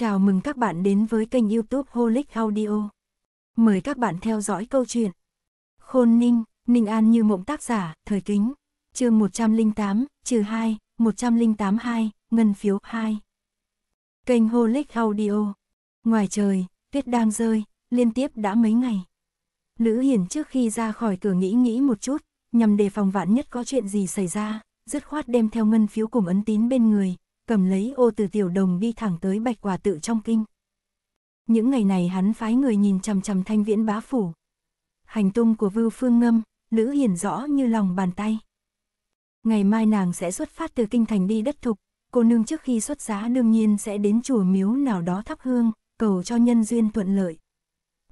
Chào mừng các bạn đến với kênh youtube Holic Audio. Mời các bạn theo dõi câu chuyện Khôn Ninh, Ninh An như mộng tác giả, thời kính, chương 108, trừ 2, 108 2, ngân phiếu 2. Kênh Holic Audio. Ngoài trời, tuyết đang rơi, liên tiếp đã mấy ngày. Lữ Hiển trước khi ra khỏi cửa nghĩ nghĩ một chút, nhằm đề phòng vạn nhất có chuyện gì xảy ra, dứt khoát đem theo ngân phiếu cùng ấn tín bên người, cầm lấy ô từ tiểu đồng đi thẳng tới bạch quả tự trong kinh. Những ngày này hắn phái người nhìn chằm chằm thanh viễn bá phủ. Hành tung của Vưu Phương Ngâm, Lữ Hiển rõ như lòng bàn tay. Ngày mai nàng sẽ xuất phát từ kinh thành đi đất thục, cô nương trước khi xuất giá đương nhiên sẽ đến chùa miếu nào đó thắp hương, cầu cho nhân duyên thuận lợi.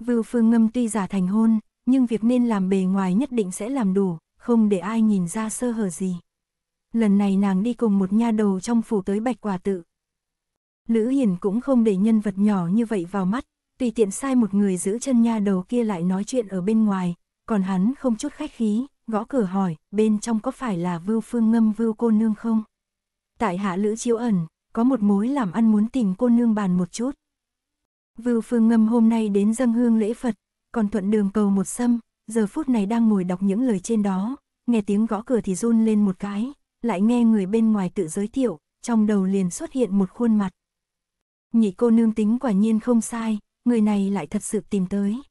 Vưu Phương Ngâm tuy giả thành hôn, nhưng việc nên làm bề ngoài nhất định sẽ làm đủ, không để ai nhìn ra sơ hở gì lần này nàng đi cùng một nha đầu trong phủ tới bạch quả tự. Lữ Hiền cũng không để nhân vật nhỏ như vậy vào mắt, tùy tiện sai một người giữ chân nha đầu kia lại nói chuyện ở bên ngoài, còn hắn không chút khách khí, gõ cửa hỏi, bên trong có phải là vưu phương ngâm vưu cô nương không? Tại hạ Lữ Chiếu ẩn, có một mối làm ăn muốn tìm cô nương bàn một chút. Vưu phương ngâm hôm nay đến dâng hương lễ Phật, còn thuận đường cầu một sâm, giờ phút này đang ngồi đọc những lời trên đó, nghe tiếng gõ cửa thì run lên một cái, lại nghe người bên ngoài tự giới thiệu, trong đầu liền xuất hiện một khuôn mặt. Nhị cô nương tính quả nhiên không sai, người này lại thật sự tìm tới.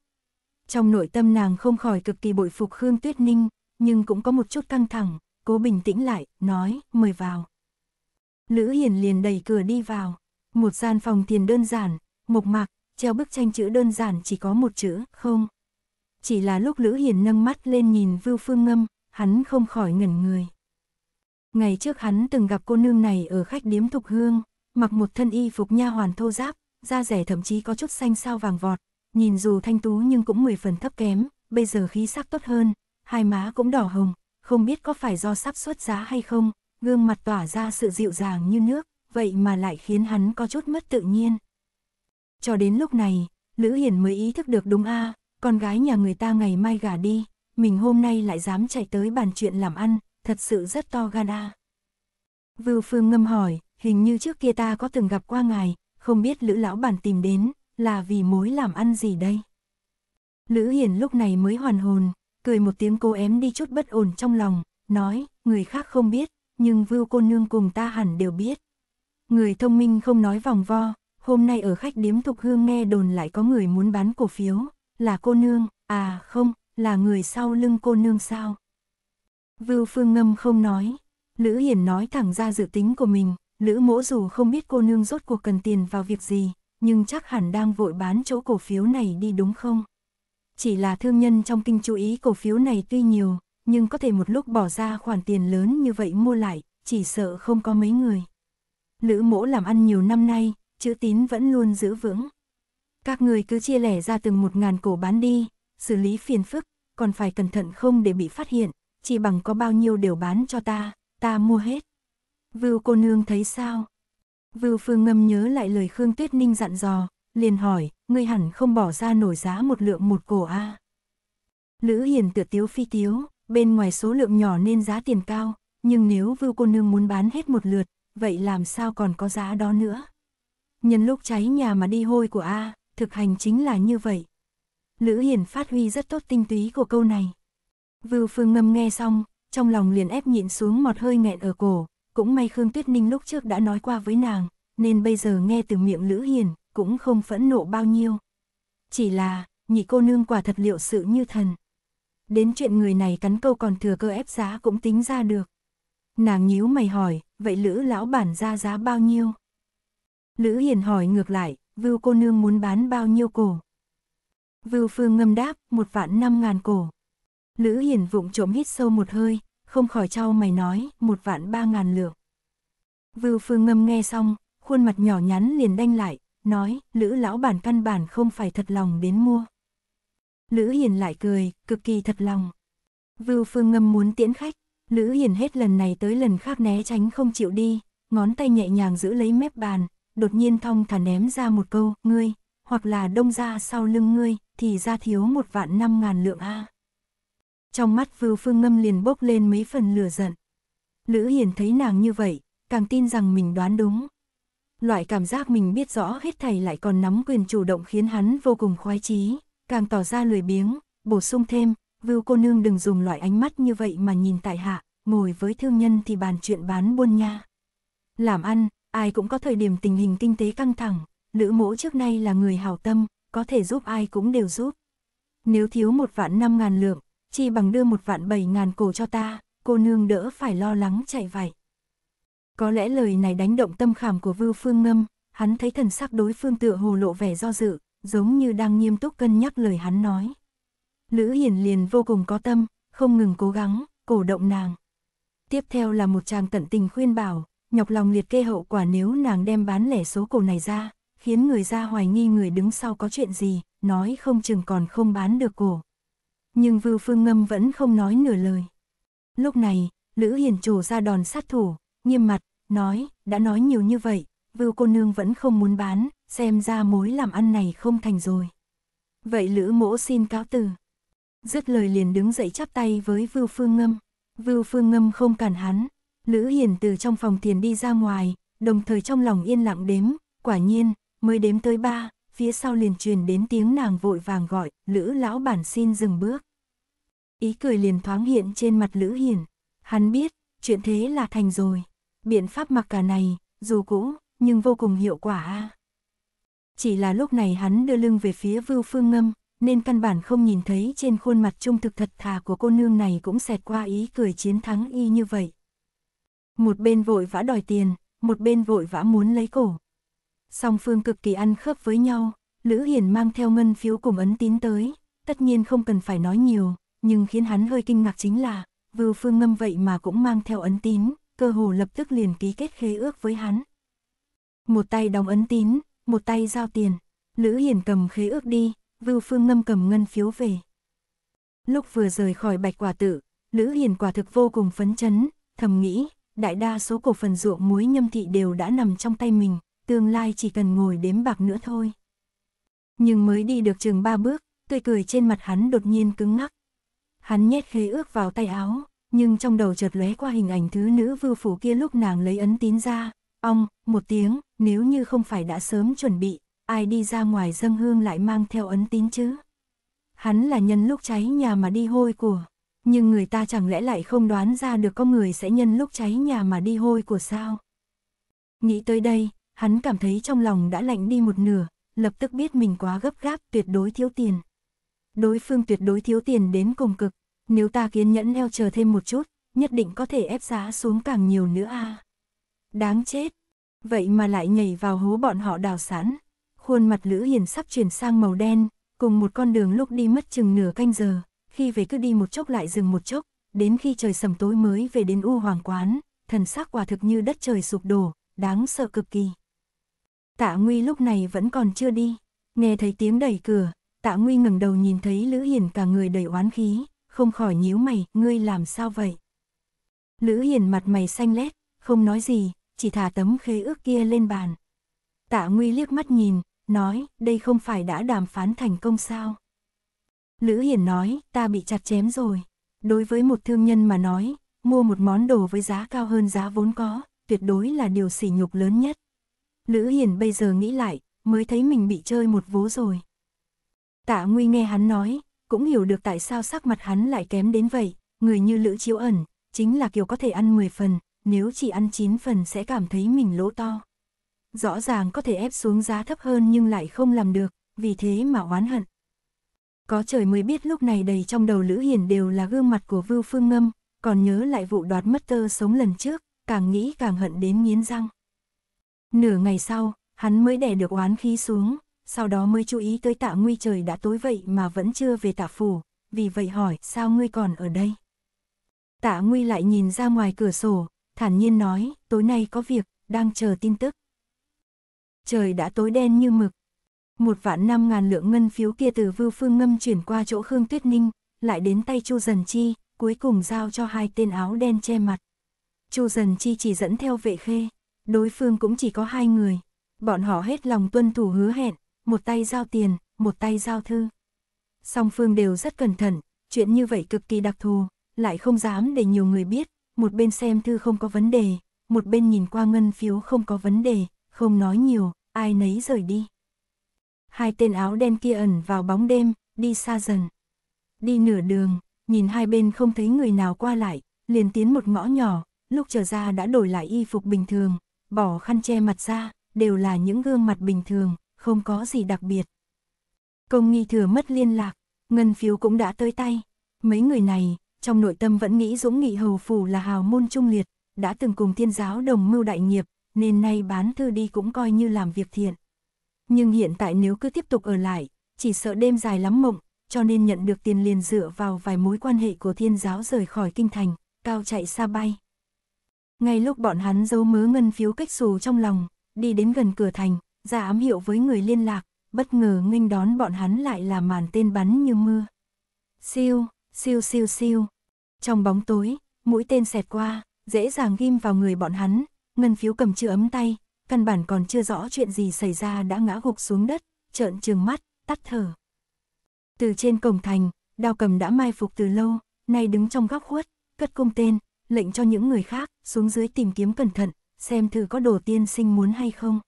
Trong nội tâm nàng không khỏi cực kỳ bội phục Khương Tuyết Ninh, nhưng cũng có một chút căng thẳng, cố bình tĩnh lại, nói, mời vào. Lữ Hiền liền đẩy cửa đi vào, một gian phòng tiền đơn giản, mộc mạc, treo bức tranh chữ đơn giản chỉ có một chữ, không. Chỉ là lúc Lữ Hiền nâng mắt lên nhìn Vưu Phương Ngâm, hắn không khỏi ngẩn người. Ngày trước hắn từng gặp cô nương này ở khách điếm thục hương, mặc một thân y phục nha hoàn thô giáp, da rẻ thậm chí có chút xanh sao vàng vọt, nhìn dù thanh tú nhưng cũng 10 phần thấp kém, bây giờ khí sắc tốt hơn, hai má cũng đỏ hồng, không biết có phải do sắp xuất giá hay không, gương mặt tỏa ra sự dịu dàng như nước, vậy mà lại khiến hắn có chút mất tự nhiên. Cho đến lúc này, Lữ Hiển mới ý thức được đúng a con gái nhà người ta ngày mai gả đi, mình hôm nay lại dám chạy tới bàn chuyện làm ăn, thật sự rất to gan a. Vưu Phương ngâm hỏi, hình như trước kia ta có từng gặp qua ngài, không biết Lữ lão bản tìm đến, là vì mối làm ăn gì đây? Lữ Hiển lúc này mới hoàn hồn, cười một tiếng cô ém đi chút bất ổn trong lòng, nói, người khác không biết, nhưng Vưu cô nương cùng ta hẳn đều biết. Người thông minh không nói vòng vo, hôm nay ở khách điếm Thục Hương nghe đồn lại có người muốn bán cổ phiếu, là cô nương, à không, là người sau lưng cô nương sao? Vưu Phương Ngâm không nói. Lữ Hiển nói thẳng ra dự tính của mình, Lữ mỗ dù không biết cô nương rốt cuộc cần tiền vào việc gì, nhưng chắc hẳn đang vội bán chỗ cổ phiếu này đi đúng không? Chỉ là thương nhân trong kinh chú ý cổ phiếu này tuy nhiều, nhưng có thể một lúc bỏ ra khoản tiền lớn như vậy mua lại, chỉ sợ không có mấy người. Lữ mỗ làm ăn nhiều năm nay, chữ tín vẫn luôn giữ vững. Các người cứ chia lẻ ra từng một ngàn cổ bán đi, xử lý phiền phức, còn phải cẩn thận không để bị phát hiện, chỉ bằng có bao nhiêu đều bán cho ta, ta mua hết. Vưu cô nương thấy sao? Vưu Phương Ngâm nhớ lại lời Khương Tuyết Ninh dặn dò, liền hỏi, ngươi hẳn không bỏ ra nổi giá một lượng một cổ a. Lữ Hiền tựa tiếu phi tiếu, bên ngoài số lượng nhỏ nên giá tiền cao, nhưng nếu Vưu cô nương muốn bán hết một lượt, vậy làm sao còn có giá đó nữa? Nhân lúc cháy nhà mà đi hôi của A, thực hành chính là như vậy. Lữ Hiền phát huy rất tốt tinh túy của câu này. Vưu Phương Ngâm nghe xong, trong lòng liền ép nhịn xuống một hơi nghẹn ở cổ, cũng may Khương Tuyết Ninh lúc trước đã nói qua với nàng, nên bây giờ nghe từ miệng Lữ Hiền, cũng không phẫn nộ bao nhiêu. Chỉ là, nhị cô nương quả thật liệu sự như thần. Đến chuyện người này cắn câu còn thừa cơ ép giá cũng tính ra được. Nàng nhíu mày hỏi, vậy Lữ lão bản ra giá bao nhiêu? Lữ Hiền hỏi ngược lại, Vưu cô nương muốn bán bao nhiêu cổ? Vưu Phương ngâm đáp, một vạn năm ngàn cổ. Lữ Hiền vụng trộm hít sâu một hơi, không khỏi trao mày nói, một vạn ba ngàn lượng. Vưu Phương Ngâm nghe xong, khuôn mặt nhỏ nhắn liền đanh lại, nói, Lữ lão bản căn bản không phải thật lòng đến mua. Lữ Hiền lại cười, cực kỳ thật lòng. Vưu Phương Ngâm muốn tiễn khách, Lữ Hiền hết lần này tới lần khác né tránh không chịu đi, ngón tay nhẹ nhàng giữ lấy mép bàn, đột nhiên thong thả ném ra một câu, ngươi, hoặc là đông ra sau lưng ngươi, thì ra thiếu một vạn năm ngàn lượng A. Trong mắt Vưu Phương Ngâm liền bốc lên mấy phần lửa giận. Lữ Hiền thấy nàng như vậy, càng tin rằng mình đoán đúng. Loại cảm giác mình biết rõ hết thầy lại còn nắm quyền chủ động khiến hắn vô cùng khoái chí, càng tỏ ra lười biếng, bổ sung thêm, Vưu cô nương đừng dùng loại ánh mắt như vậy mà nhìn tại hạ, ngồi với thương nhân thì bàn chuyện bán buôn nha. Làm ăn, ai cũng có thời điểm tình hình kinh tế căng thẳng, Lữ mỗ trước nay là người hào tâm, có thể giúp ai cũng đều giúp. Nếu thiếu một vạn năm ngàn lượng, chi bằng đưa một vạn bảy ngàn cổ cho ta, cô nương đỡ phải lo lắng chạy vậy. Có lẽ lời này đánh động tâm khảm của Vưu Phương Ngâm, hắn thấy thần sắc đối phương tựa hồ lộ vẻ do dự, giống như đang nghiêm túc cân nhắc lời hắn nói. Lữ Hiển liền vô cùng có tâm, không ngừng cố gắng, cổ động nàng. Tiếp theo là một chàng tận tình khuyên bảo, nhọc lòng liệt kê hậu quả nếu nàng đem bán lẻ số cổ này ra, khiến người ra hoài nghi người đứng sau có chuyện gì, nói không chừng còn không bán được cổ. Nhưng Vưu Phương Ngâm vẫn không nói nửa lời. Lúc này, Lữ Hiền trổ ra đòn sát thủ, nghiêm mặt, nói, đã nói nhiều như vậy, Vưu cô nương vẫn không muốn bán, xem ra mối làm ăn này không thành rồi. Vậy Lữ mỗ xin cáo từ. Dứt lời liền đứng dậy chắp tay với Vưu Phương Ngâm. Vưu Phương Ngâm không cản hắn. Lữ Hiền từ trong phòng tiền đi ra ngoài, đồng thời trong lòng yên lặng đếm, quả nhiên, mới đếm tới ba, phía sau liền truyền đến tiếng nàng vội vàng gọi, Lữ lão bản xin dừng bước. Ý cười liền thoáng hiện trên mặt Lữ Hiền. Hắn biết, chuyện thế là thành rồi. Biện pháp mặc cả này, dù cũ, nhưng vô cùng hiệu quả a. Chỉ là lúc này hắn đưa lưng về phía Vưu Phương Ngâm, nên căn bản không nhìn thấy trên khuôn mặt trung thực thật thà của cô nương này cũng xẹt qua ý cười chiến thắng y như vậy. Một bên vội vã đòi tiền, một bên vội vã muốn lấy cổ. Song phương cực kỳ ăn khớp với nhau, Lữ Hiển mang theo ngân phiếu cùng ấn tín tới, tất nhiên không cần phải nói nhiều, nhưng khiến hắn hơi kinh ngạc chính là, Vưu Phương Ngâm vậy mà cũng mang theo ấn tín, cơ hồ lập tức liền ký kết khế ước với hắn. Một tay đóng ấn tín, một tay giao tiền, Lữ Hiển cầm khế ước đi, Vưu Phương Ngâm cầm ngân phiếu về. Lúc vừa rời khỏi bạch quả tự, Lữ Hiền quả thực vô cùng phấn chấn, thầm nghĩ, đại đa số cổ phần ruộng muối nhâm thị đều đã nằm trong tay mình, tương lai chỉ cần ngồi đếm bạc nữa thôi. Nhưng mới đi được chừng ba bước, tươi cười trên mặt hắn đột nhiên cứng ngắc. Hắn nhét khế ước vào tay áo, nhưng trong đầu chợt lóe qua hình ảnh thứ nữ vưu phủ kia lúc nàng lấy ấn tín ra, ong, một tiếng, nếu như không phải đã sớm chuẩn bị, ai đi ra ngoài dâng hương lại mang theo ấn tín chứ? Hắn là nhân lúc cháy nhà mà đi hôi của, nhưng người ta chẳng lẽ lại không đoán ra được có người sẽ nhân lúc cháy nhà mà đi hôi của sao? Nghĩ tới đây, hắn cảm thấy trong lòng đã lạnh đi một nửa, lập tức biết mình quá gấp gáp tuyệt đối thiếu tiền. Đối phương tuyệt đối thiếu tiền đến cùng cực, nếu ta kiên nhẫn leo chờ thêm một chút, nhất định có thể ép giá xuống càng nhiều nữa a. Đáng chết, vậy mà lại nhảy vào hố bọn họ đào sẵn. Khuôn mặt Lữ Hiền sắp chuyển sang màu đen, cùng một con đường lúc đi mất chừng nửa canh giờ, khi về cứ đi một chốc lại dừng một chốc, đến khi trời sầm tối mới về đến U Hoàng Quán, thần sắc quả thực như đất trời sụp đổ, đáng sợ cực kỳ. Tạ Nguy lúc này vẫn còn chưa đi, nghe thấy tiếng đẩy cửa, Tạ Nguy ngẩng đầu nhìn thấy Lữ Hiền cả người đầy oán khí, không khỏi nhíu mày, ngươi làm sao vậy? Lữ Hiền mặt mày xanh lét, không nói gì, chỉ thả tấm khế ước kia lên bàn. Tạ Nguy liếc mắt nhìn, nói, đây không phải đã đàm phán thành công sao? Lữ Hiền nói, ta bị chặt chém rồi. Đối với một thương nhân mà nói, mua một món đồ với giá cao hơn giá vốn có, tuyệt đối là điều sỉ nhục lớn nhất. Lữ Hiền bây giờ nghĩ lại, mới thấy mình bị chơi một vố rồi. Tạ Nguy nghe hắn nói, cũng hiểu được tại sao sắc mặt hắn lại kém đến vậy, người như Lữ Chiếu ẩn, chính là kiểu có thể ăn 10 phần, nếu chỉ ăn 9 phần sẽ cảm thấy mình lỗ to rõ ràng có thể ép xuống giá thấp hơn nhưng lại không làm được, vì thế mà oán hận. Có trời mới biết lúc này đầy trong đầu Lữ Hiền đều là gương mặt của Vưu Phương Ngâm, còn nhớ lại vụ đoạt mất tơ sống lần trước, càng nghĩ càng hận đến nghiến răng. Nửa ngày sau, hắn mới đè được oán khí xuống, sau đó mới chú ý tới tạ nguy trời đã tối vậy mà vẫn chưa về tạ phủ, vì vậy hỏi sao ngươi còn ở đây. Tạ nguy lại nhìn ra ngoài cửa sổ, thản nhiên nói, tối nay có việc, đang chờ tin tức trời đã tối đen như mực. Một vạn năm ngàn lượng ngân phiếu kia từ Vưu Phương Ngâm chuyển qua chỗ Khương Tuyết Ninh, lại đến tay Chu Dần Chi, cuối cùng giao cho hai tên áo đen che mặt. Chu Dần Chi chỉ dẫn theo vệ khê, đối phương cũng chỉ có hai người. Bọn họ hết lòng tuân thủ hứa hẹn, một tay giao tiền, một tay giao thư. Song phương đều rất cẩn thận, chuyện như vậy cực kỳ đặc thù, lại không dám để nhiều người biết, một bên xem thư không có vấn đề, một bên nhìn qua ngân phiếu không có vấn đề, không nói nhiều, ai nấy rời đi. Hai tên áo đen kia ẩn vào bóng đêm, đi xa dần. Đi nửa đường, nhìn hai bên không thấy người nào qua lại, liền tiến một ngõ nhỏ, lúc trở ra đã đổi lại y phục bình thường, bỏ khăn che mặt ra, đều là những gương mặt bình thường, không có gì đặc biệt. Công nghi thừa mất liên lạc, ngân phiếu cũng đã tới tay. Mấy người này, trong nội tâm vẫn nghĩ Dũng Nghị Hầu Phủ là hào môn trung liệt, đã từng cùng thiên giáo đồng mưu đại nghiệp, nên nay bán thư đi cũng coi như làm việc thiện. Nhưng hiện tại nếu cứ tiếp tục ở lại, chỉ sợ đêm dài lắm mộng, cho nên nhận được tiền liền dựa vào vài mối quan hệ của thiên giáo rời khỏi kinh thành, cao chạy xa bay. Ngay lúc bọn hắn giấu mớ ngân phiếu cách xù trong lòng, đi đến gần cửa thành, ra ám hiệu với người liên lạc, bất ngờ nghênh đón bọn hắn lại là màn tên bắn như mưa. Siêu, siêu siêu siêu. Trong bóng tối, mũi tên xẹt qua, dễ dàng ghim vào người bọn hắn, ngân phiếu cầm chưa ấm tay, căn bản còn chưa rõ chuyện gì xảy ra đã ngã gục xuống đất, trợn trừng mắt, tắt thở. Từ trên cổng thành, đao cầm đã mai phục từ lâu, nay đứng trong góc khuất, cất cung tên, lệnh cho những người khác xuống dưới tìm kiếm cẩn thận, xem thử có đồ tiên sinh muốn hay không.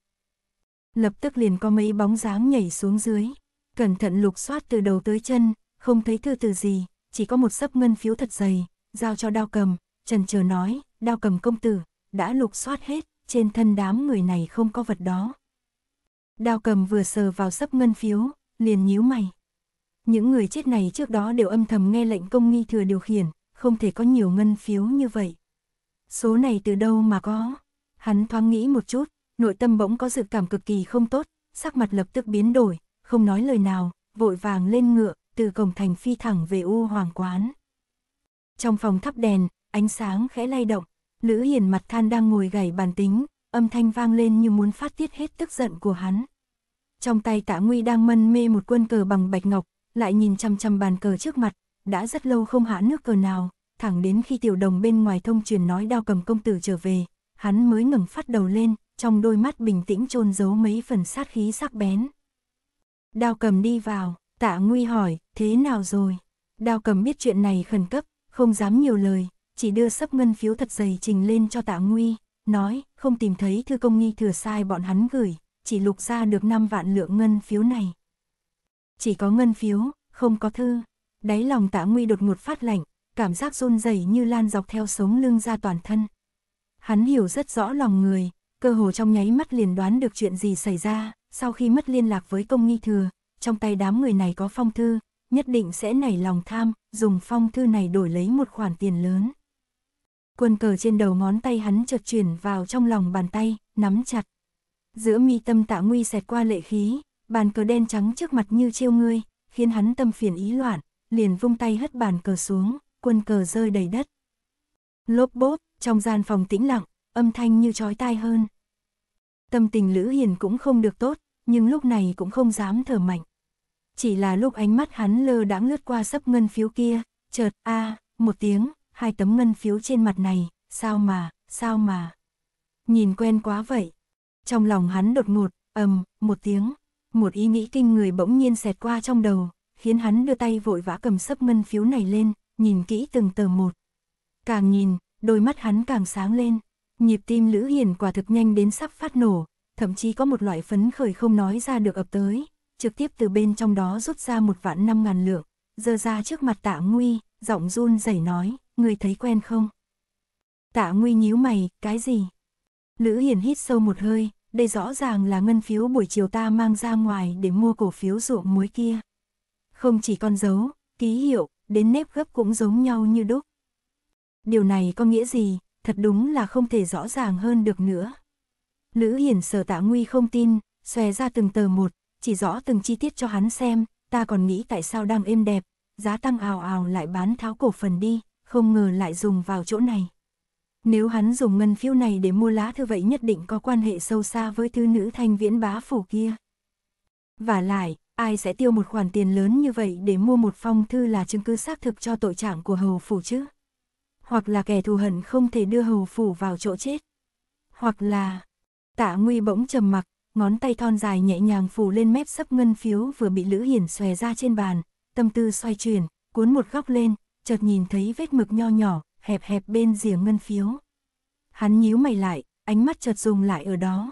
Lập tức liền có mấy bóng dáng nhảy xuống dưới, cẩn thận lục soát từ đầu tới chân, không thấy thư từ gì, chỉ có một sấp ngân phiếu thật dày, giao cho đao cầm, trần chờ nói, đao cầm công tử, đã lục soát hết, trên thân đám người này không có vật đó. Đao cầm vừa sờ vào sấp ngân phiếu, liền nhíu mày. Những người chết này trước đó đều âm thầm nghe lệnh công nghi thừa điều khiển, không thể có nhiều ngân phiếu như vậy. Số này từ đâu mà có? Hắn thoáng nghĩ một chút, nội tâm bỗng có dự cảm cực kỳ không tốt, sắc mặt lập tức biến đổi, không nói lời nào, vội vàng lên ngựa, từ cổng thành phi thẳng về U Hoàng Quán. Trong phòng thắp đèn, ánh sáng khẽ lay động, Lữ Hiền mặt than đang ngồi gảy bàn tính, âm thanh vang lên như muốn phát tiết hết tức giận của hắn. Trong tay tạ nguy đang mân mê một quân cờ bằng bạch ngọc, lại nhìn chăm chăm bàn cờ trước mặt, đã rất lâu không hạ nước cờ nào, thẳng đến khi tiểu đồng bên ngoài thông truyền nói đao cầm công tử trở về, hắn mới ngừng phát đầu lên, trong đôi mắt bình tĩnh chôn giấu mấy phần sát khí sắc bén. Đao cầm đi vào, tạ nguy hỏi, thế nào rồi? Đao cầm biết chuyện này khẩn cấp, không dám nhiều lời, chỉ đưa sấp ngân phiếu thật dày trình lên cho tạ nguy, nói, không tìm thấy thư công nghi thừa sai bọn hắn gửi, chỉ lục ra được 5 vạn lượng ngân phiếu này. Chỉ có ngân phiếu, không có thư. Đáy lòng tạ nguy đột ngột phát lạnh, cảm giác run rẩy như lan dọc theo sống lưng ra toàn thân. Hắn hiểu rất rõ lòng người, cơ hồ trong nháy mắt liền đoán được chuyện gì xảy ra, sau khi mất liên lạc với công nghi thừa, trong tay đám người này có phong thư, nhất định sẽ nảy lòng tham, dùng phong thư này đổi lấy một khoản tiền lớn. Quân cờ trên đầu ngón tay hắn chợt chuyển vào trong lòng bàn tay, nắm chặt. Giữa mi tâm tạ nguy xẹt qua lệ khí, bàn cờ đen trắng trước mặt như trêu ngươi, khiến hắn tâm phiền ý loạn, liền vung tay hất bàn cờ xuống, quân cờ rơi đầy đất. Lốp bốp, trong gian phòng tĩnh lặng, âm thanh như chói tai hơn. Tâm tình Lữ Hiền cũng không được tốt, nhưng lúc này cũng không dám thở mạnh. Chỉ là lúc ánh mắt hắn lơ đãng lướt qua sấp ngân phiếu kia, chợt a một tiếng, hai tấm ngân phiếu trên mặt này, sao mà, sao mà. Nhìn quen quá vậy. Trong lòng hắn đột ngột, ầm, một tiếng, một ý nghĩ kinh người bỗng nhiên xẹt qua trong đầu, khiến hắn đưa tay vội vã cầm sấp ngân phiếu này lên, nhìn kỹ từng tờ một. Càng nhìn, đôi mắt hắn càng sáng lên, nhịp tim Lữ Hiền quả thực nhanh đến sắp phát nổ, thậm chí có một loại phấn khởi không nói ra được ập tới, trực tiếp từ bên trong đó rút ra một vạn năm ngàn lượng, dơ ra trước mặt tạ nguy, giọng run rẩy nói, người thấy quen không? Tạ nguy nhíu mày, cái gì? Lữ Hiền hít sâu một hơi, đây rõ ràng là ngân phiếu buổi chiều ta mang ra ngoài để mua cổ phiếu ruộng muối kia. Không chỉ con dấu, ký hiệu, đến nếp gấp cũng giống nhau như đúc. Điều này có nghĩa gì, thật đúng là không thể rõ ràng hơn được nữa. Lữ Hiển sở tạ nguy không tin, xòe ra từng tờ một, chỉ rõ từng chi tiết cho hắn xem, ta còn nghĩ tại sao đang êm đẹp, giá tăng ào ào lại bán tháo cổ phần đi, không ngờ lại dùng vào chỗ này. Nếu hắn dùng ngân phiếu này để mua lá thư vậy nhất định có quan hệ sâu xa với thư nữ thanh viễn bá phủ kia. Và lại, ai sẽ tiêu một khoản tiền lớn như vậy để mua một phong thư là chứng cứ xác thực cho tội trạng của hầu phủ chứ? Hoặc là kẻ thù hận không thể đưa hầu phủ vào chỗ chết? Hoặc là... Tạ Nguy bỗng trầm mặc, ngón tay thon dài nhẹ nhàng phủ lên mép sấp ngân phiếu vừa bị Lữ Hiển xòe ra trên bàn, tâm tư xoay chuyển, cuốn một góc lên, chợt nhìn thấy vết mực nho nhỏ, hẹp hẹp bên rìa ngân phiếu. Hắn nhíu mày lại, ánh mắt chợt dùng lại ở đó.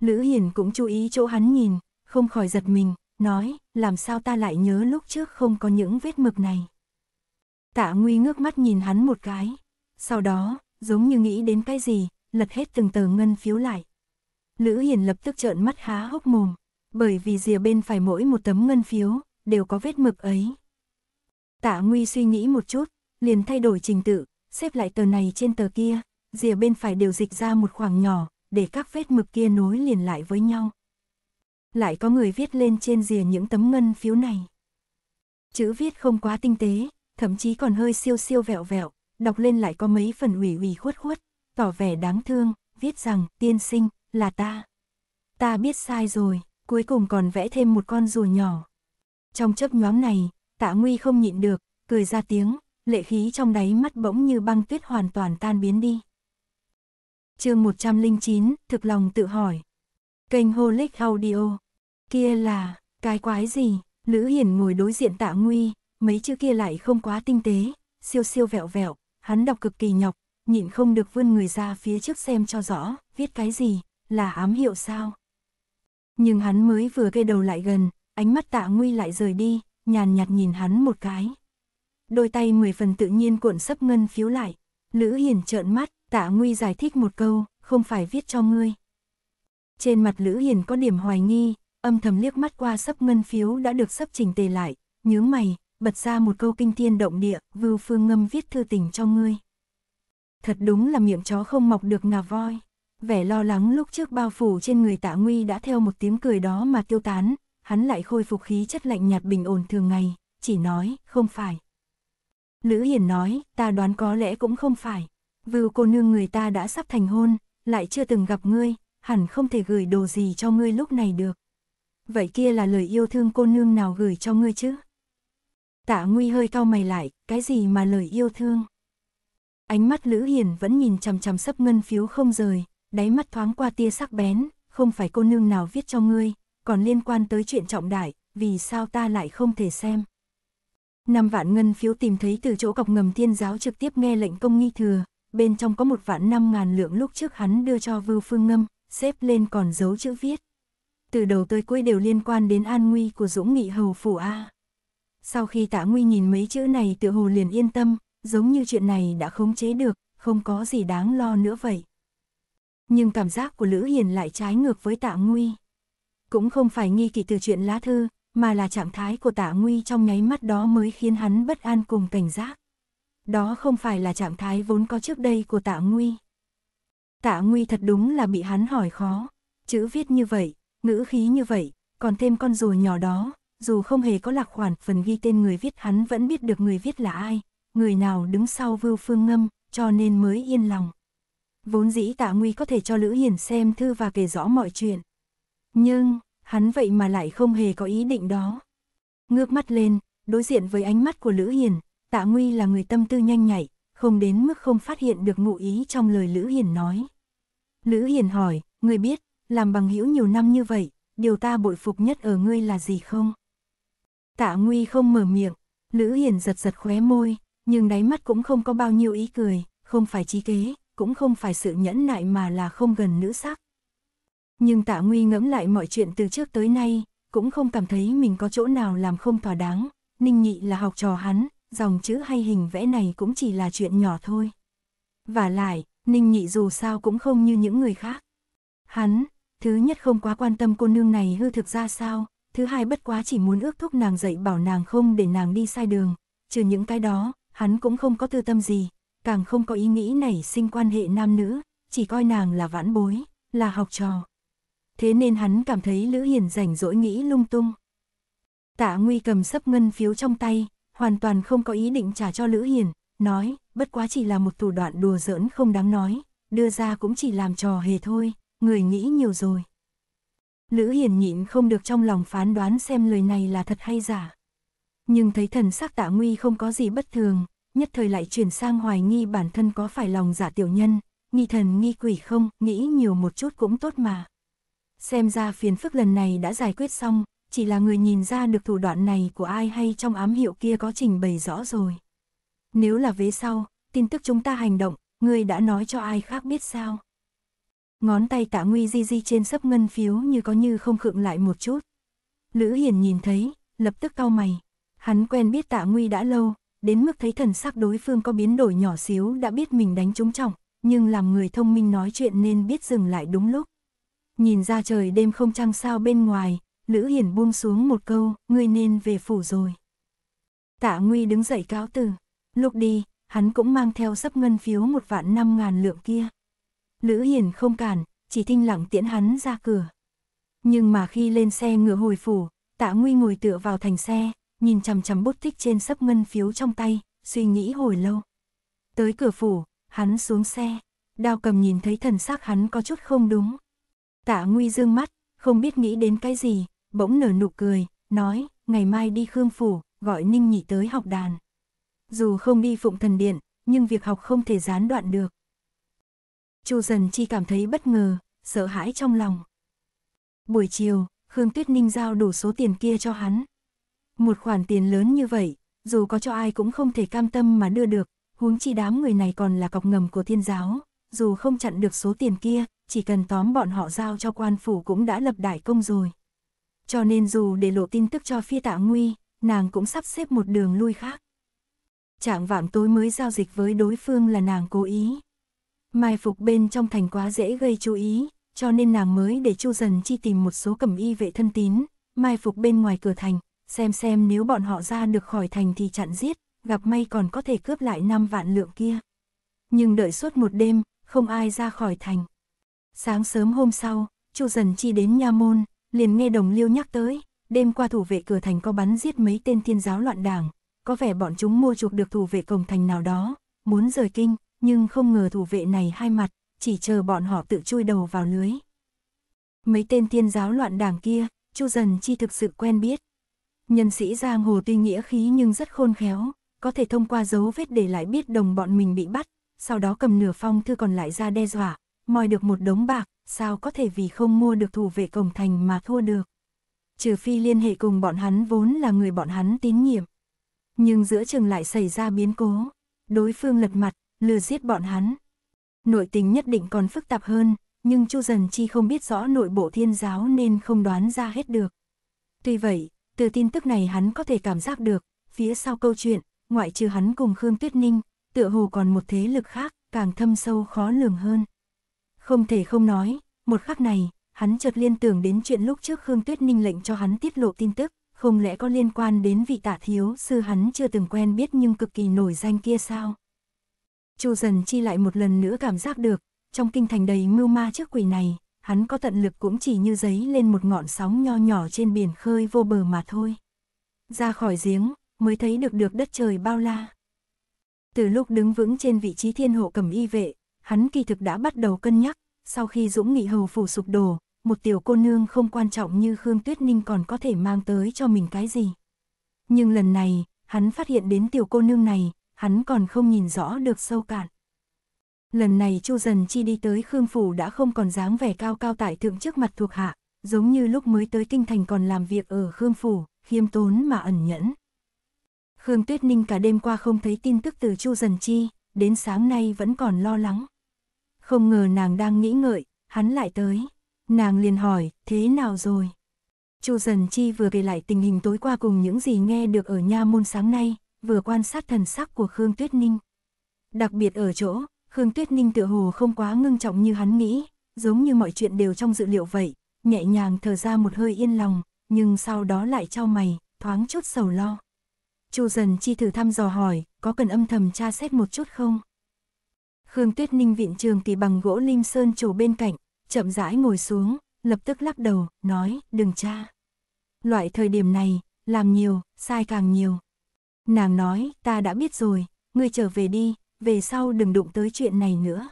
Lữ Hiền cũng chú ý chỗ hắn nhìn, không khỏi giật mình, nói, làm sao ta lại nhớ lúc trước không có những vết mực này. Tạ Nguy ngước mắt nhìn hắn một cái, sau đó, giống như nghĩ đến cái gì, lật hết từng tờ ngân phiếu lại. Lữ Hiền lập tức trợn mắt há hốc mồm, bởi vì rìa bên phải mỗi một tấm ngân phiếu, đều có vết mực ấy. Tạ Nguy suy nghĩ một chút, liền thay đổi trình tự, xếp lại tờ này trên tờ kia, rìa bên phải đều dịch ra một khoảng nhỏ, để các vết mực kia nối liền lại với nhau. Lại có người viết lên trên rìa những tấm ngân phiếu này. Chữ viết không quá tinh tế, thậm chí còn hơi siêu siêu vẹo vẹo, đọc lên lại có mấy phần ủy ủy khuất khuất, tỏ vẻ đáng thương, viết rằng, tiên sinh, là ta. Ta biết sai rồi, cuối cùng còn vẽ thêm một con rùa nhỏ. Trong chấp nhoáng này, tạ nguy không nhịn được, cười ra tiếng, lệ khí trong đáy mắt bỗng như băng tuyết hoàn toàn tan biến đi. chương 109, thực lòng tự hỏi. Kênh Holic Audio. Kia là, cái quái gì? Lữ Hiển ngồi đối diện tạ nguy, mấy chữ kia lại không quá tinh tế, siêu siêu vẹo vẹo, hắn đọc cực kỳ nhọc, nhịn không được vươn người ra phía trước xem cho rõ, viết cái gì, là ám hiệu sao. Nhưng hắn mới vừa kê đầu lại gần, ánh mắt tạ nguy lại rời đi, nhàn nhạt nhìn hắn một cái. Đôi tay mười phần tự nhiên cuộn sấp ngân phiếu lại, Lữ Hiền trợn mắt, tạ nguy giải thích một câu, không phải viết cho ngươi. Trên mặt Lữ Hiền có điểm hoài nghi, âm thầm liếc mắt qua sấp ngân phiếu đã được sấp chỉnh tề lại, nhướng mày, bật ra một câu kinh thiên động địa, vưu phương ngâm viết thư tình cho ngươi. Thật đúng là miệng chó không mọc được ngà voi. Vẻ lo lắng lúc trước bao phủ trên người tạ nguy đã theo một tiếng cười đó mà tiêu tán, hắn lại khôi phục khí chất lạnh nhạt bình ổn thường ngày, chỉ nói, không phải. Lữ Hiền nói, ta đoán có lẽ cũng không phải. Vưu cô nương người ta đã sắp thành hôn, lại chưa từng gặp ngươi, hẳn không thể gửi đồ gì cho ngươi lúc này được. Vậy kia là lời yêu thương cô nương nào gửi cho ngươi chứ? Tạ Nguy hơi cau mày lại, cái gì mà lời yêu thương? Ánh mắt Lữ Hiền vẫn nhìn chằm chằm sấp ngân phiếu không rời, đáy mắt thoáng qua tia sắc bén, không phải cô nương nào viết cho ngươi, còn liên quan tới chuyện trọng đại, vì sao ta lại không thể xem. Năm vạn ngân phiếu tìm thấy từ chỗ cọc ngầm thiên giáo trực tiếp nghe lệnh công nghi thừa, bên trong có một vạn năm ngàn lượng lúc trước hắn đưa cho Vưu Phương Ngâm, xếp lên còn dấu chữ viết. Từ đầu tới cuối đều liên quan đến an nguy của Dũng Nghị Hầu Phủ A. Sau khi tạ nguy nhìn mấy chữ này tự hồ liền yên tâm, giống như chuyện này đã khống chế được, không có gì đáng lo nữa vậy. Nhưng cảm giác của Lữ Hiền lại trái ngược với tạ nguy. Cũng không phải nghi kỵ từ chuyện lá thư, mà là trạng thái của tạ nguy trong nháy mắt đó mới khiến hắn bất an cùng cảnh giác. Đó không phải là trạng thái vốn có trước đây của tạ nguy. Tạ nguy thật đúng là bị hắn hỏi khó, chữ viết như vậy, ngữ khí như vậy, còn thêm con rùa nhỏ đó, dù không hề có lạc khoản phần ghi tên người viết hắn vẫn biết được người viết là ai, người nào đứng sau vưu phương ngâm, cho nên mới yên lòng. Vốn dĩ tạ nguy có thể cho Lữ Hiền xem thư và kể rõ mọi chuyện. Nhưng, hắn vậy mà lại không hề có ý định đó. Ngước mắt lên, đối diện với ánh mắt của Lữ Hiền, tạ nguy là người tâm tư nhanh nhạy, không đến mức không phát hiện được ngụ ý trong lời Lữ Hiền nói. Lữ Hiền hỏi, người biết, làm bằng hữu nhiều năm như vậy, điều ta bội phục nhất ở ngươi là gì không? Tạ Nguy không mở miệng, Lữ Hiền giật giật khóe môi, nhưng đáy mắt cũng không có bao nhiêu ý cười, không phải trí kế, cũng không phải sự nhẫn nại mà là không gần nữ sắc. Nhưng tạ nguy ngẫm lại mọi chuyện từ trước tới nay, cũng không cảm thấy mình có chỗ nào làm không thỏa đáng, Ninh Nhị là học trò hắn, dòng chữ hay hình vẽ này cũng chỉ là chuyện nhỏ thôi. Và lại, Ninh Nhị dù sao cũng không như những người khác. Hắn, thứ nhất không quá quan tâm cô nương này hư thực ra sao, thứ hai bất quá chỉ muốn ước thúc nàng dậy bảo nàng không để nàng đi sai đường, trừ những cái đó, hắn cũng không có tư tâm gì, càng không có ý nghĩ nảy sinh quan hệ nam nữ, chỉ coi nàng là vãn bối, là học trò. Thế nên hắn cảm thấy Lữ Hiền rảnh rỗi nghĩ lung tung. Tạ Nguy cầm sấp ngân phiếu trong tay, hoàn toàn không có ý định trả cho Lữ Hiền, nói, bất quá chỉ là một thủ đoạn đùa giỡn không đáng nói, đưa ra cũng chỉ làm trò hề thôi, người nghĩ nhiều rồi. Lữ Hiền nhịn không được trong lòng phán đoán xem lời này là thật hay giả. Nhưng thấy thần sắc tạ nguy không có gì bất thường, nhất thời lại chuyển sang hoài nghi bản thân có phải lòng giả tiểu nhân, nghi thần nghi quỷ không, nghĩ nhiều một chút cũng tốt mà. Xem ra phiền phức lần này đã giải quyết xong, chỉ là người nhìn ra được thủ đoạn này của ai hay trong ám hiệu kia có trình bày rõ rồi. Nếu là vế sau, tin tức chúng ta hành động, người đã nói cho ai khác biết sao ngón tay tạ nguy di di trên sấp ngân phiếu như có như không khựng lại một chút. Lữ Hiền nhìn thấy, lập tức cau mày. Hắn quen biết tạ nguy đã lâu, đến mức thấy thần sắc đối phương có biến đổi nhỏ xíu đã biết mình đánh trúng trọng, nhưng làm người thông minh nói chuyện nên biết dừng lại đúng lúc. Nhìn ra trời đêm không trăng sao bên ngoài, Lữ Hiển buông xuống một câu, ngươi nên về phủ rồi. Tạ Nguy đứng dậy cáo từ. Lúc đi, hắn cũng mang theo sấp ngân phiếu một vạn năm ngàn lượng kia. Lữ hiền không cản, chỉ thinh lặng tiễn hắn ra cửa. Nhưng mà khi lên xe ngựa hồi phủ, tạ Nguy ngồi tựa vào thành xe, nhìn chằm chằm bút tích trên sấp ngân phiếu trong tay, suy nghĩ hồi lâu. Tới cửa phủ, hắn xuống xe, đao cầm nhìn thấy thần sắc hắn có chút không đúng. Tạ Nguy dương mắt, không biết nghĩ đến cái gì, bỗng nở nụ cười, nói, ngày mai đi Khương Phủ, gọi Ninh Nhị tới học đàn. Dù không đi Phụng Thần Điện, nhưng việc học không thể gián đoạn được. Chu Dần Chi cảm thấy bất ngờ, sợ hãi trong lòng. Buổi chiều, Khương Tuyết Ninh giao đủ số tiền kia cho hắn. Một khoản tiền lớn như vậy, dù có cho ai cũng không thể cam tâm mà đưa được, huống chi đám người này còn là cọc ngầm của thiên giáo, dù không chặn được số tiền kia, chỉ cần tóm bọn họ giao cho quan phủ cũng đã lập đại công rồi. Cho nên dù để lộ tin tức cho phi tạ nguy, nàng cũng sắp xếp một đường lui khác. Trạng vạng tối mới giao dịch với đối phương là nàng cố ý. Mai phục bên trong thành quá dễ gây chú ý, cho nên nàng mới để Chu Dần Chi tìm một số cẩm y vệ thân tín, mai phục bên ngoài cửa thành, xem xem nếu bọn họ ra được khỏi thành thì chặn giết, gặp may còn có thể cướp lại 5 vạn lượng kia. Nhưng đợi suốt một đêm, không ai ra khỏi thành. Sáng sớm hôm sau, Chu Dần Chi đến nha môn, liền nghe đồng liêu nhắc tới, đêm qua thủ vệ cửa thành có bắn giết mấy tên thiên giáo loạn đảng, có vẻ bọn chúng mua chuộc được thủ vệ cổng thành nào đó, muốn rời kinh, nhưng không ngờ thủ vệ này hai mặt, chỉ chờ bọn họ tự chui đầu vào lưới. Mấy tên thiên giáo loạn đảng kia, Chu Dần Chi thực sự quen biết. Nhân sĩ giang hồ tuy nghĩa khí nhưng rất khôn khéo, có thể thông qua dấu vết để lại biết đồng bọn mình bị bắt, sau đó cầm nửa phong thư còn lại ra đe dọa, moi được một đống bạc, sao có thể vì không mua được thủ vệ cổng thành mà thua được. Trừ phi liên hệ cùng bọn hắn vốn là người bọn hắn tín nhiệm. Nhưng giữa chừng lại xảy ra biến cố, đối phương lật mặt, lừa giết bọn hắn. Nội tình nhất định còn phức tạp hơn, nhưng Chu Dần Chi không biết rõ nội bộ thiên giáo nên không đoán ra hết được. Tuy vậy, từ tin tức này hắn có thể cảm giác được, phía sau câu chuyện, ngoại trừ hắn cùng Khương Tuyết Ninh, tựa hồ còn một thế lực khác, càng thâm sâu khó lường hơn. Không thể không nói, một khắc này, hắn chợt liên tưởng đến chuyện lúc trước Khương Tuyết Ninh lệnh cho hắn tiết lộ tin tức, không lẽ có liên quan đến vị tả thiếu sư hắn chưa từng quen biết nhưng cực kỳ nổi danh kia sao? Chu dần chi lại một lần nữa cảm giác được, trong kinh thành đầy mưu ma trước quỷ này, hắn có tận lực cũng chỉ như giấy lên một ngọn sóng nho nhỏ trên biển khơi vô bờ mà thôi. Ra khỏi giếng, mới thấy được được đất trời bao la. Từ lúc đứng vững trên vị trí thiên hộ cầm y vệ, hắn kỳ thực đã bắt đầu cân nhắc, sau khi Dũng Nghị Hầu phủ sụp đổ, một tiểu cô nương không quan trọng như Khương Tuyết Ninh còn có thể mang tới cho mình cái gì. Nhưng lần này, hắn phát hiện đến tiểu cô nương này, hắn còn không nhìn rõ được sâu cạn. Lần này Chu Dần Chi đi tới Khương Phủ đã không còn dáng vẻ cao cao tại thượng trước mặt thuộc hạ, giống như lúc mới tới Kinh Thành còn làm việc ở Khương Phủ, khiêm tốn mà ẩn nhẫn. Khương Tuyết Ninh cả đêm qua không thấy tin tức từ Chu Dần Chi, đến sáng nay vẫn còn lo lắng. Không ngờ nàng đang nghĩ ngợi, hắn lại tới. Nàng liền hỏi, thế nào rồi? Chu Dần Chi vừa kể lại tình hình tối qua cùng những gì nghe được ở nha môn sáng nay, vừa quan sát thần sắc của Khương Tuyết Ninh. Đặc biệt ở chỗ, Khương Tuyết Ninh tự hồ không quá ngưng trọng như hắn nghĩ, giống như mọi chuyện đều trong dự liệu vậy, nhẹ nhàng thở ra một hơi yên lòng, nhưng sau đó lại trao mày, thoáng chút sầu lo. Chu Dần Chi thử thăm dò hỏi, có cần âm thầm tra xét một chút không? Khương Tuyết Ninh viện trường kỳ bằng gỗ lim sơn chủ bên cạnh, chậm rãi ngồi xuống, lập tức lắc đầu, nói, đừng tra. Loại thời điểm này, làm nhiều, sai càng nhiều. Nàng nói, ta đã biết rồi, ngươi trở về đi, về sau đừng đụng tới chuyện này nữa.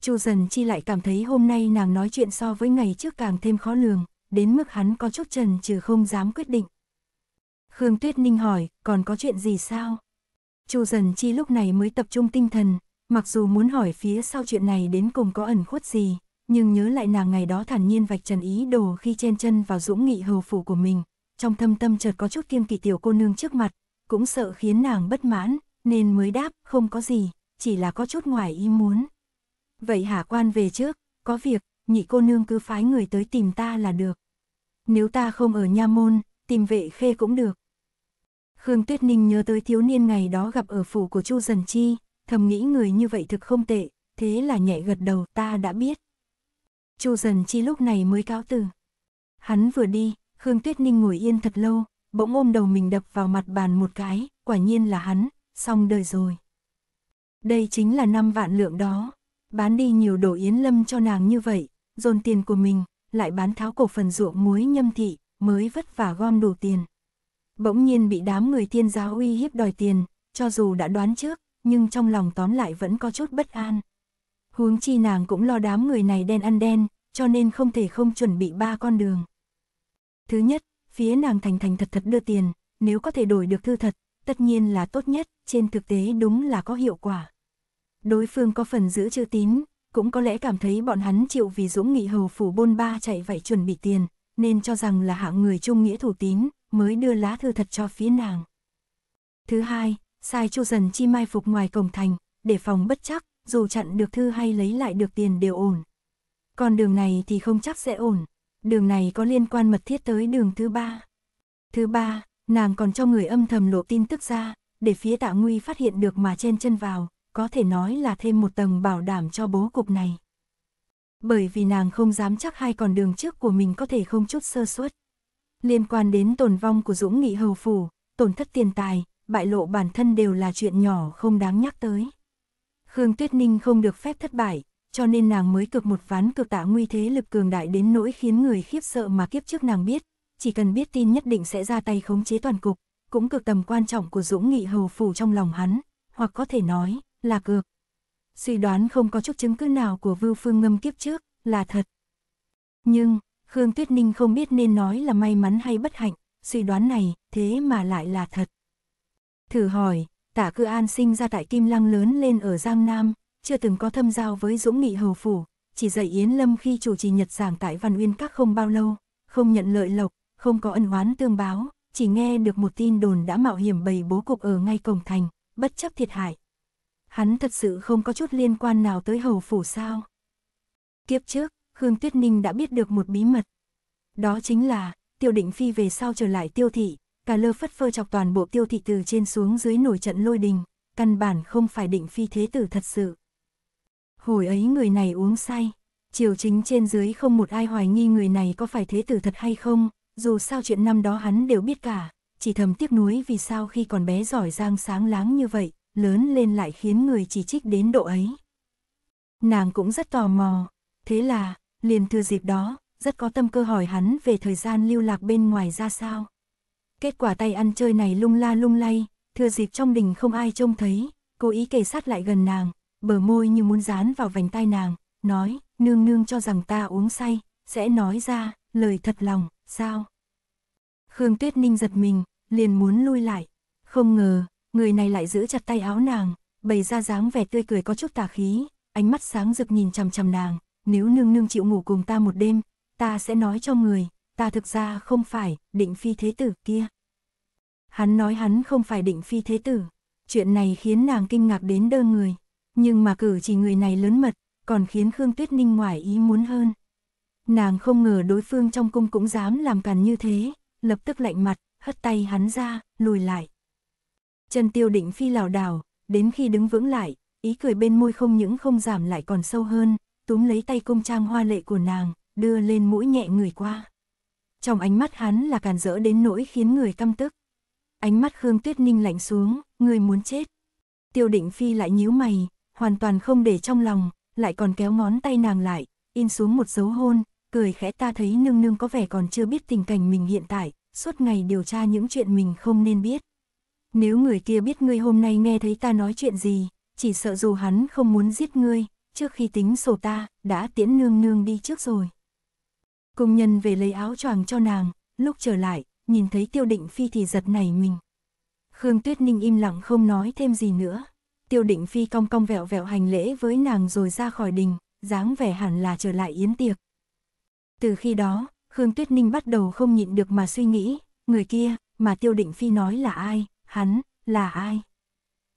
Chu dần chi lại cảm thấy hôm nay nàng nói chuyện so với ngày trước càng thêm khó lường, đến mức hắn có chút trần trừ không dám quyết định. Khương Tuyết Ninh hỏi, còn có chuyện gì sao? Chu dần chi lúc này mới tập trung tinh thần, mặc dù muốn hỏi phía sau chuyện này đến cùng có ẩn khuất gì, nhưng nhớ lại nàng ngày đó thản nhiên vạch trần ý đồ khi chen chân vào dũng nghị hầu phủ của mình, trong thâm tâm chợt có chút kiêng kỵ tiểu cô nương trước mặt, cũng sợ khiến nàng bất mãn, nên mới đáp, không có gì, chỉ là có chút ngoài ý muốn. Vậy hạ quan về trước, có việc, nhị cô nương cứ phái người tới tìm ta là được. Nếu ta không ở nha môn, tìm vệ khê cũng được. Khương Tuyết Ninh nhớ tới thiếu niên ngày đó gặp ở phủ của Chu Dần Chi, thầm nghĩ người như vậy thực không tệ, thế là nhẹ gật đầu ta đã biết. Chu Dần Chi lúc này mới cáo từ. Hắn vừa đi, Khương Tuyết Ninh ngồi yên thật lâu, bỗng ôm đầu mình đập vào mặt bàn một cái, quả nhiên là hắn, xong đời rồi. Đây chính là năm vạn lượng đó, bán đi nhiều đồ yến lâm cho nàng như vậy, dồn tiền của mình, lại bán tháo cổ phần ruộng muối nhâm thị, mới vất vả gom đủ tiền. Bỗng nhiên bị đám người thiên giáo uy hiếp đòi tiền, cho dù đã đoán trước, nhưng trong lòng tóm lại vẫn có chút bất an. Huống chi nàng cũng lo đám người này đen ăn đen, cho nên không thể không chuẩn bị ba con đường. Thứ nhất, phía nàng thành thành thật thật đưa tiền, nếu có thể đổi được thư thật, tất nhiên là tốt nhất, trên thực tế đúng là có hiệu quả. Đối phương có phần giữ chữ tín, cũng có lẽ cảm thấy bọn hắn chịu vì Dũng Nghị Hầu phủ bôn ba chạy vậy chuẩn bị tiền, nên cho rằng là hạng người trung nghĩa thủ tín, mới đưa lá thư thật cho phía nàng. Thứ hai, sai Chu Dần chi mai phục ngoài cổng thành, để phòng bất chắc, dù chặn được thư hay lấy lại được tiền đều ổn. Còn đường này thì không chắc sẽ ổn, đường này có liên quan mật thiết tới đường thứ ba. Thứ ba, nàng còn cho người âm thầm lộ tin tức ra, để phía tạ nguy phát hiện được mà chen chân vào, có thể nói là thêm một tầng bảo đảm cho bố cục này. Bởi vì nàng không dám chắc hai con đường trước của mình có thể không chút sơ suất. Liên quan đến tổn vong của Dũng Nghị Hầu Phủ, tổn thất tiền tài, bại lộ bản thân đều là chuyện nhỏ không đáng nhắc tới. Khương Tuyết Ninh không được phép thất bại, cho nên nàng mới cực một ván cực tạ nguy thế lực cường đại đến nỗi khiến người khiếp sợ mà kiếp trước nàng biết, chỉ cần biết tin nhất định sẽ ra tay khống chế toàn cục, cũng cực tầm quan trọng của Dũng Nghị Hầu Phủ trong lòng hắn, hoặc có thể nói, là cược. Suy đoán không có chút chứng cứ nào của Vưu Phương Ngâm kiếp trước, là thật. Nhưng, Khương Tuyết Ninh không biết nên nói là may mắn hay bất hạnh, suy đoán này, thế mà lại là thật. Thử hỏi, tả cư an sinh ra tại Kim Lăng lớn lên ở Giang Nam, chưa từng có thâm giao với Dũng Nghị Hầu Phủ, chỉ dạy Yến Lâm khi chủ trì nhật giảng tại Văn Uyên Các không bao lâu, không nhận lợi lộc, không có ân oán tương báo, chỉ nghe được một tin đồn đã mạo hiểm bày bố cục ở ngay cổng thành, bất chấp thiệt hại. Hắn thật sự không có chút liên quan nào tới Hầu Phủ sao? Kiếp trước, Khương Tuyết Ninh đã biết được một bí mật. Đó chính là, tiêu định phi về sau trở lại tiêu thị, cả lơ phất phơ chọc toàn bộ tiêu thị từ trên xuống dưới nổi trận lôi đình, căn bản không phải định phi thế tử thật sự. Hồi ấy người này uống say, triều chính trên dưới không một ai hoài nghi người này có phải thế tử thật hay không, dù sao chuyện năm đó hắn đều biết cả, chỉ thầm tiếc nuối vì sao khi còn bé giỏi giang sáng láng như vậy, lớn lên lại khiến người chỉ trích đến độ ấy. Nàng cũng rất tò mò, thế là, liền thừa dịp đó, rất có tâm cơ hỏi hắn về thời gian lưu lạc bên ngoài ra sao. Kết quả tay ăn chơi này lung la lung lay, thừa dịp trong đình không ai trông thấy, cố ý kề sát lại gần nàng, bờ môi như muốn dán vào vành tai nàng, nói, nương nương cho rằng ta uống say, sẽ nói ra, lời thật lòng, sao? Khương Tuyết Ninh giật mình, liền muốn lui lại, không ngờ, người này lại giữ chặt tay áo nàng, bày ra dáng vẻ tươi cười có chút tà khí, ánh mắt sáng rực nhìn chằm chằm nàng, nếu nương nương chịu ngủ cùng ta một đêm, ta sẽ nói cho người, ta thực ra không phải, định phi thế tử kia. Hắn nói hắn không phải định phi thế tử, chuyện này khiến nàng kinh ngạc đến đơ người, nhưng mà cử chỉ người này lớn mật, còn khiến Khương Tuyết Ninh ngoài ý muốn hơn. Nàng không ngờ đối phương trong cung cũng dám làm càn như thế, lập tức lạnh mặt, hất tay hắn ra, lùi lại. Chân tiêu định phi lảo đảo, đến khi đứng vững lại, ý cười bên môi không những không giảm lại còn sâu hơn, túm lấy tay cung trang hoa lệ của nàng, đưa lên mũi nhẹ người qua. Trong ánh mắt hắn là càn rỡ đến nỗi khiến người căm tức. Ánh mắt Khương Tuyết Ninh lạnh xuống, người muốn chết. Tiêu định phi lại nhíu mày, hoàn toàn không để trong lòng, lại còn kéo ngón tay nàng lại, in xuống một dấu hôn, cười khẽ ta thấy nương nương có vẻ còn chưa biết tình cảnh mình hiện tại, suốt ngày điều tra những chuyện mình không nên biết. Nếu người kia biết ngươi hôm nay nghe thấy ta nói chuyện gì, chỉ sợ dù hắn không muốn giết ngươi, trước khi tính sổ ta, đã tiễn nương nương đi trước rồi. Công nhân về lấy áo choàng cho nàng, lúc trở lại, nhìn thấy tiêu định phi thì giật nảy mình. Khương Tuyết Ninh im lặng không nói thêm gì nữa. Tiêu định phi cong cong vẹo vẹo hành lễ với nàng rồi ra khỏi đình, dáng vẻ hẳn là trở lại yến tiệc. Từ khi đó, Khương Tuyết Ninh bắt đầu không nhịn được mà suy nghĩ, người kia, mà tiêu định phi nói là ai, hắn, là ai.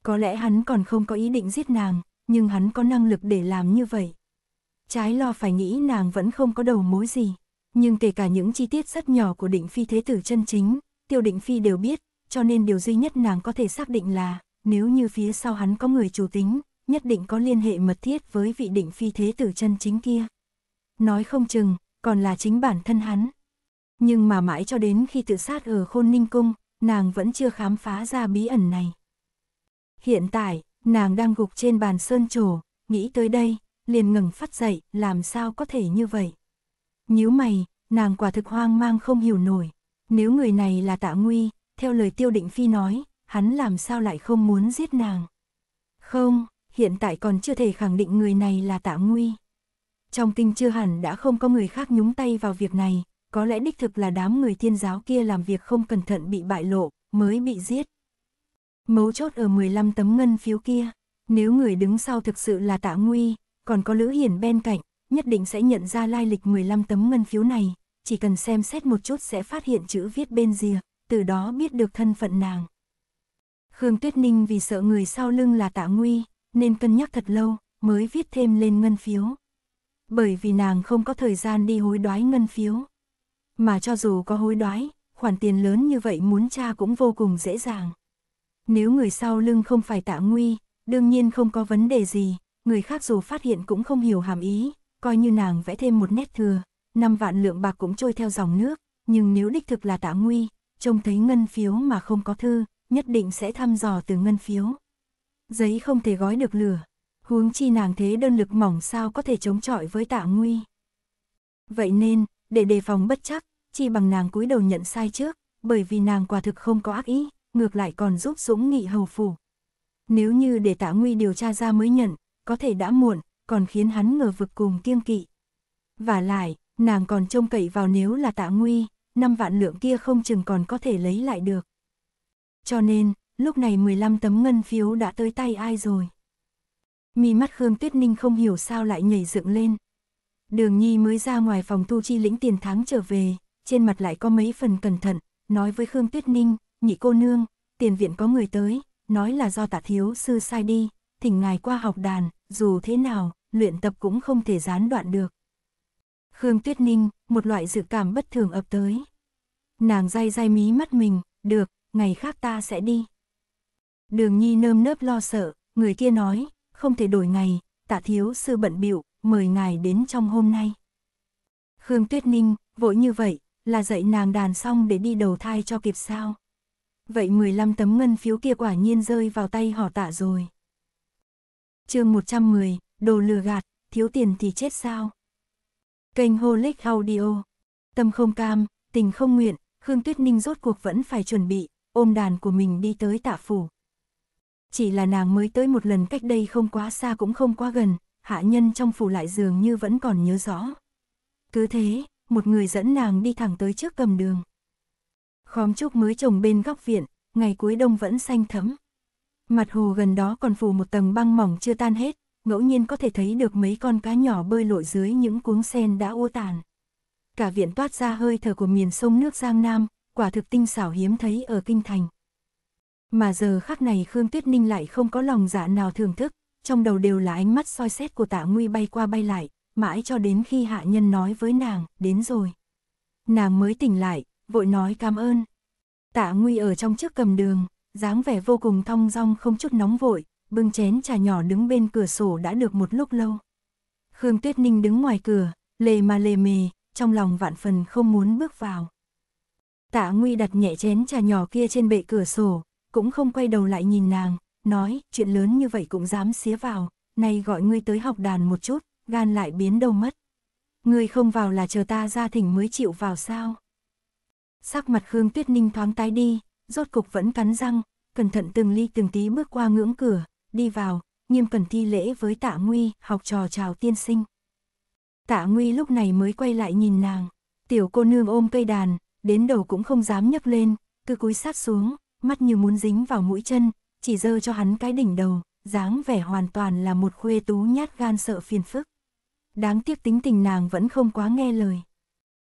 Có lẽ hắn còn không có ý định giết nàng, nhưng hắn có năng lực để làm như vậy. trái lo phải nghĩ nàng vẫn không có đầu mối gì. Nhưng kể cả những chi tiết rất nhỏ của định phi thế tử chân chính, tiêu định phi đều biết, cho nên điều duy nhất nàng có thể xác định là, nếu như phía sau hắn có người chủ tính, nhất định có liên hệ mật thiết với vị định phi thế tử chân chính kia. Nói không chừng, còn là chính bản thân hắn. Nhưng mà mãi cho đến khi tự sát ở khôn ninh cung, nàng vẫn chưa khám phá ra bí ẩn này. Hiện tại, nàng đang gục trên bàn sơn trổ, nghĩ tới đây, liền ngừng phát dậy, làm sao có thể như vậy. Nhíu mày, nàng quả thực hoang mang không hiểu nổi. Nếu người này là tạ nguy, theo lời tiêu định phi nói, hắn làm sao lại không muốn giết nàng. Không, hiện tại còn chưa thể khẳng định người này là tạ nguy. Trong kinh chưa hẳn đã không có người khác nhúng tay vào việc này, có lẽ đích thực là đám người thiên giáo kia làm việc không cẩn thận bị bại lộ, mới bị giết. Mấu chốt ở 15 tấm ngân phiếu kia, nếu người đứng sau thực sự là tạ nguy, còn có Lữ Hiển bên cạnh, nhất định sẽ nhận ra lai lịch 15 tấm ngân phiếu này, chỉ cần xem xét một chút sẽ phát hiện chữ viết bên rìa, từ đó biết được thân phận nàng. Khương Tuyết Ninh vì sợ người sau lưng là tạ nguy, nên cân nhắc thật lâu, mới viết thêm lên ngân phiếu. Bởi vì nàng không có thời gian đi hối đoái ngân phiếu. Mà cho dù có hối đoái, khoản tiền lớn như vậy muốn tra cũng vô cùng dễ dàng. Nếu người sau lưng không phải tạ nguy, đương nhiên không có vấn đề gì, người khác dù phát hiện cũng không hiểu hàm ý, coi như nàng vẽ thêm một nét thừa, năm vạn lượng bạc cũng trôi theo dòng nước, nhưng nếu đích thực là tạ nguy, trông thấy ngân phiếu mà không có thư, nhất định sẽ thăm dò từ ngân phiếu. Giấy không thể gói được lửa, huống chi nàng thế đơn lực mỏng sao có thể chống chọi với tạ nguy. Vậy nên, để đề phòng bất chắc, chi bằng nàng cúi đầu nhận sai trước, bởi vì nàng quả thực không có ác ý, ngược lại còn giúp Dũng Nghị hầu phủ. Nếu như để tạ nguy điều tra ra mới nhận, có thể đã muộn, còn khiến hắn ngờ vực cùng kiêng kỵ. Và lại, nàng còn trông cậy vào nếu là tạ nguy, năm vạn lượng kia không chừng còn có thể lấy lại được. Cho nên, lúc này 15 tấm ngân phiếu đã tới tay ai rồi. Mi mắt Khương Tuyết Ninh không hiểu sao lại nhảy dựng lên. Đường Nhi mới ra ngoài phòng thu chi lĩnh tiền tháng trở về, trên mặt lại có mấy phần cẩn thận, nói với Khương Tuyết Ninh, nhị cô nương, tiền viện có người tới, nói là do tạ thiếu sư sai đi, thỉnh ngài qua học đàn, dù thế nào, luyện tập cũng không thể gián đoạn được. Khương Tuyết Ninh, một loại dự cảm bất thường ập tới. Nàng day day mí mắt mình, được, ngày khác ta sẽ đi. Đường Nhi nơm nớp lo sợ, người kia nói, không thể đổi ngày, tạ thiếu sư bận bịu mời ngài đến trong hôm nay. Khương Tuyết Ninh, vội như vậy, là dạy nàng đàn xong để đi đầu thai cho kịp sao. Vậy 15 tấm ngân phiếu kia quả nhiên rơi vào tay họ tạ rồi. chương 110, đồ lừa gạt, thiếu tiền thì chết sao. Kênh Holic Audio, tâm không cam, tình không nguyện, Khương Tuyết Ninh rốt cuộc vẫn phải chuẩn bị, ôm đàn của mình đi tới tạ phủ. Chỉ là nàng mới tới một lần cách đây không quá xa cũng không quá gần, hạ nhân trong phủ lại dường như vẫn còn nhớ rõ. Cứ thế, một người dẫn nàng đi thẳng tới trước cầm đường. Khóm trúc mới trồng bên góc viện, ngày cuối đông vẫn xanh thẫm. Mặt hồ gần đó còn phủ một tầng băng mỏng chưa tan hết, ngẫu nhiên có thể thấy được mấy con cá nhỏ bơi lội dưới những cuống sen đã ô tàn. Cả viện toát ra hơi thở của miền sông nước Giang Nam, quả thực tinh xảo hiếm thấy ở kinh thành. Mà giờ khắc này Khương Tuyết Ninh lại không có lòng dạ nào thưởng thức, trong đầu đều là ánh mắt soi xét của tạ nguy bay qua bay lại, mãi cho đến khi hạ nhân nói với nàng, đến rồi. Nàng mới tỉnh lại, vội nói cảm ơn. Tạ nguy ở trong trước cầm đường, dáng vẻ vô cùng thong dong không chút nóng vội, bưng chén trà nhỏ đứng bên cửa sổ đã được một lúc lâu. Khương Tuyết Ninh đứng ngoài cửa, lề mà lề mề, trong lòng vạn phần không muốn bước vào. Tạ Nguy đặt nhẹ chén trà nhỏ kia trên bệ cửa sổ, cũng không quay đầu lại nhìn nàng, nói, chuyện lớn như vậy cũng dám xía vào, nay gọi ngươi tới học đàn một chút, gan lại biến đâu mất. Ngươi không vào là chờ ta ra thỉnh mới chịu vào sao. Sắc mặt Khương Tuyết Ninh thoáng tái đi, rốt cục vẫn cắn răng, cẩn thận từng ly từng tí bước qua ngưỡng cửa, đi vào, nghiêm cẩn thi lễ với tạ Nguy, học trò chào tiên sinh. Tạ Nguy lúc này mới quay lại nhìn nàng, tiểu cô nương ôm cây đàn, đến đầu cũng không dám nhấc lên, cứ cúi sát xuống, mắt như muốn dính vào mũi chân, chỉ dơ cho hắn cái đỉnh đầu, dáng vẻ hoàn toàn là một khuê tú nhát gan sợ phiền phức. Đáng tiếc tính tình nàng vẫn không quá nghe lời.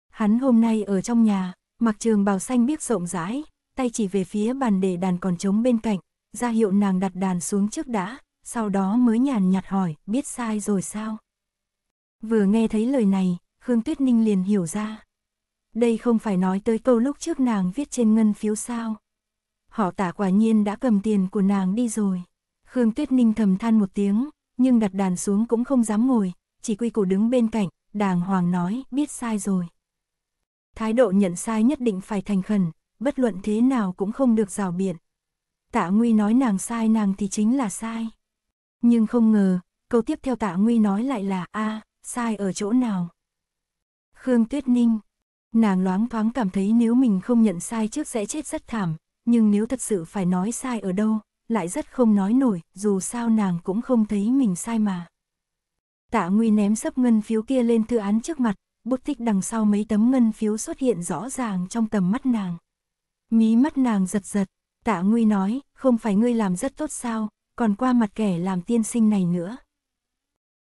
Hắn hôm nay ở trong nhà, mặc trường bào xanh biết rộng rãi, tay chỉ về phía bàn để đàn còn trống bên cạnh, ra hiệu nàng đặt đàn xuống trước đã, sau đó mới nhàn nhạt hỏi, biết sai rồi sao? Vừa nghe thấy lời này, Khương Tuyết Ninh liền hiểu ra. Đây không phải nói tới câu lúc trước nàng viết trên ngân phiếu sao. Họ tả quả nhiên đã cầm tiền của nàng đi rồi. Khương Tuyết Ninh thầm than một tiếng, nhưng đặt đàn xuống cũng không dám ngồi, chỉ quy củ đứng bên cạnh, đàng hoàng nói, biết sai rồi. Thái độ nhận sai nhất định phải thành khẩn, bất luận thế nào cũng không được rào biện. Tạ Nguy nói nàng sai nàng thì chính là sai. Nhưng không ngờ, câu tiếp theo Tạ Nguy nói lại là a sai ở chỗ nào. Khương Tuyết Ninh, nàng loáng thoáng cảm thấy nếu mình không nhận sai trước sẽ chết rất thảm, nhưng nếu thật sự phải nói sai ở đâu, lại rất không nói nổi, dù sao nàng cũng không thấy mình sai mà. Tạ Nguy ném sấp ngân phiếu kia lên thư án trước mặt, bút tích đằng sau mấy tấm ngân phiếu xuất hiện rõ ràng trong tầm mắt nàng. Mí mắt nàng giật giật, tạ Nguy nói, không phải ngươi làm rất tốt sao, còn qua mặt kẻ làm tiên sinh này nữa.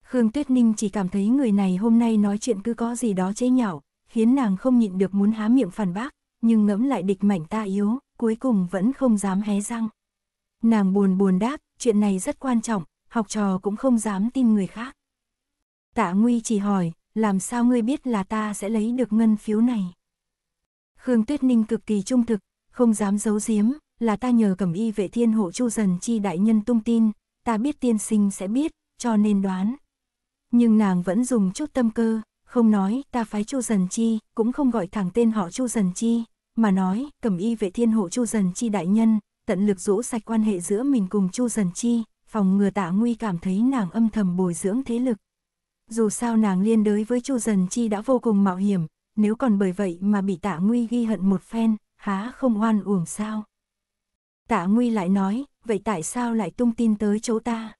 Khương Tuyết Ninh chỉ cảm thấy người này hôm nay nói chuyện cứ có gì đó chế nhạo, khiến nàng không nhịn được muốn há miệng phản bác, nhưng ngẫm lại địch mạnh ta yếu, cuối cùng vẫn không dám hé răng. Nàng buồn buồn đáp, chuyện này rất quan trọng, học trò cũng không dám tin người khác. Tạ Nguy chỉ hỏi, làm sao ngươi biết là ta sẽ lấy được ngân phiếu này? Khương Tuyết Ninh cực kỳ trung thực, không dám giấu giếm, là ta nhờ cẩm y vệ thiên hộ chu dần chi đại nhân tung tin, ta biết tiên sinh sẽ biết, cho nên đoán. Nhưng nàng vẫn dùng chút tâm cơ, không nói ta phái chu dần chi, cũng không gọi thẳng tên họ chu dần chi, mà nói cầm y vệ thiên hộ chu dần chi đại nhân, tận lực rũ sạch quan hệ giữa mình cùng chu dần chi, phòng ngừa tạ nguy cảm thấy nàng âm thầm bồi dưỡng thế lực. Dù sao nàng liên đới với chu dần chi đã vô cùng mạo hiểm, nếu còn bởi vậy mà bị tạ nguy ghi hận một phen, há không oan uổng sao. Tạ nguy lại nói, vậy tại sao lại tung tin tới chỗ ta?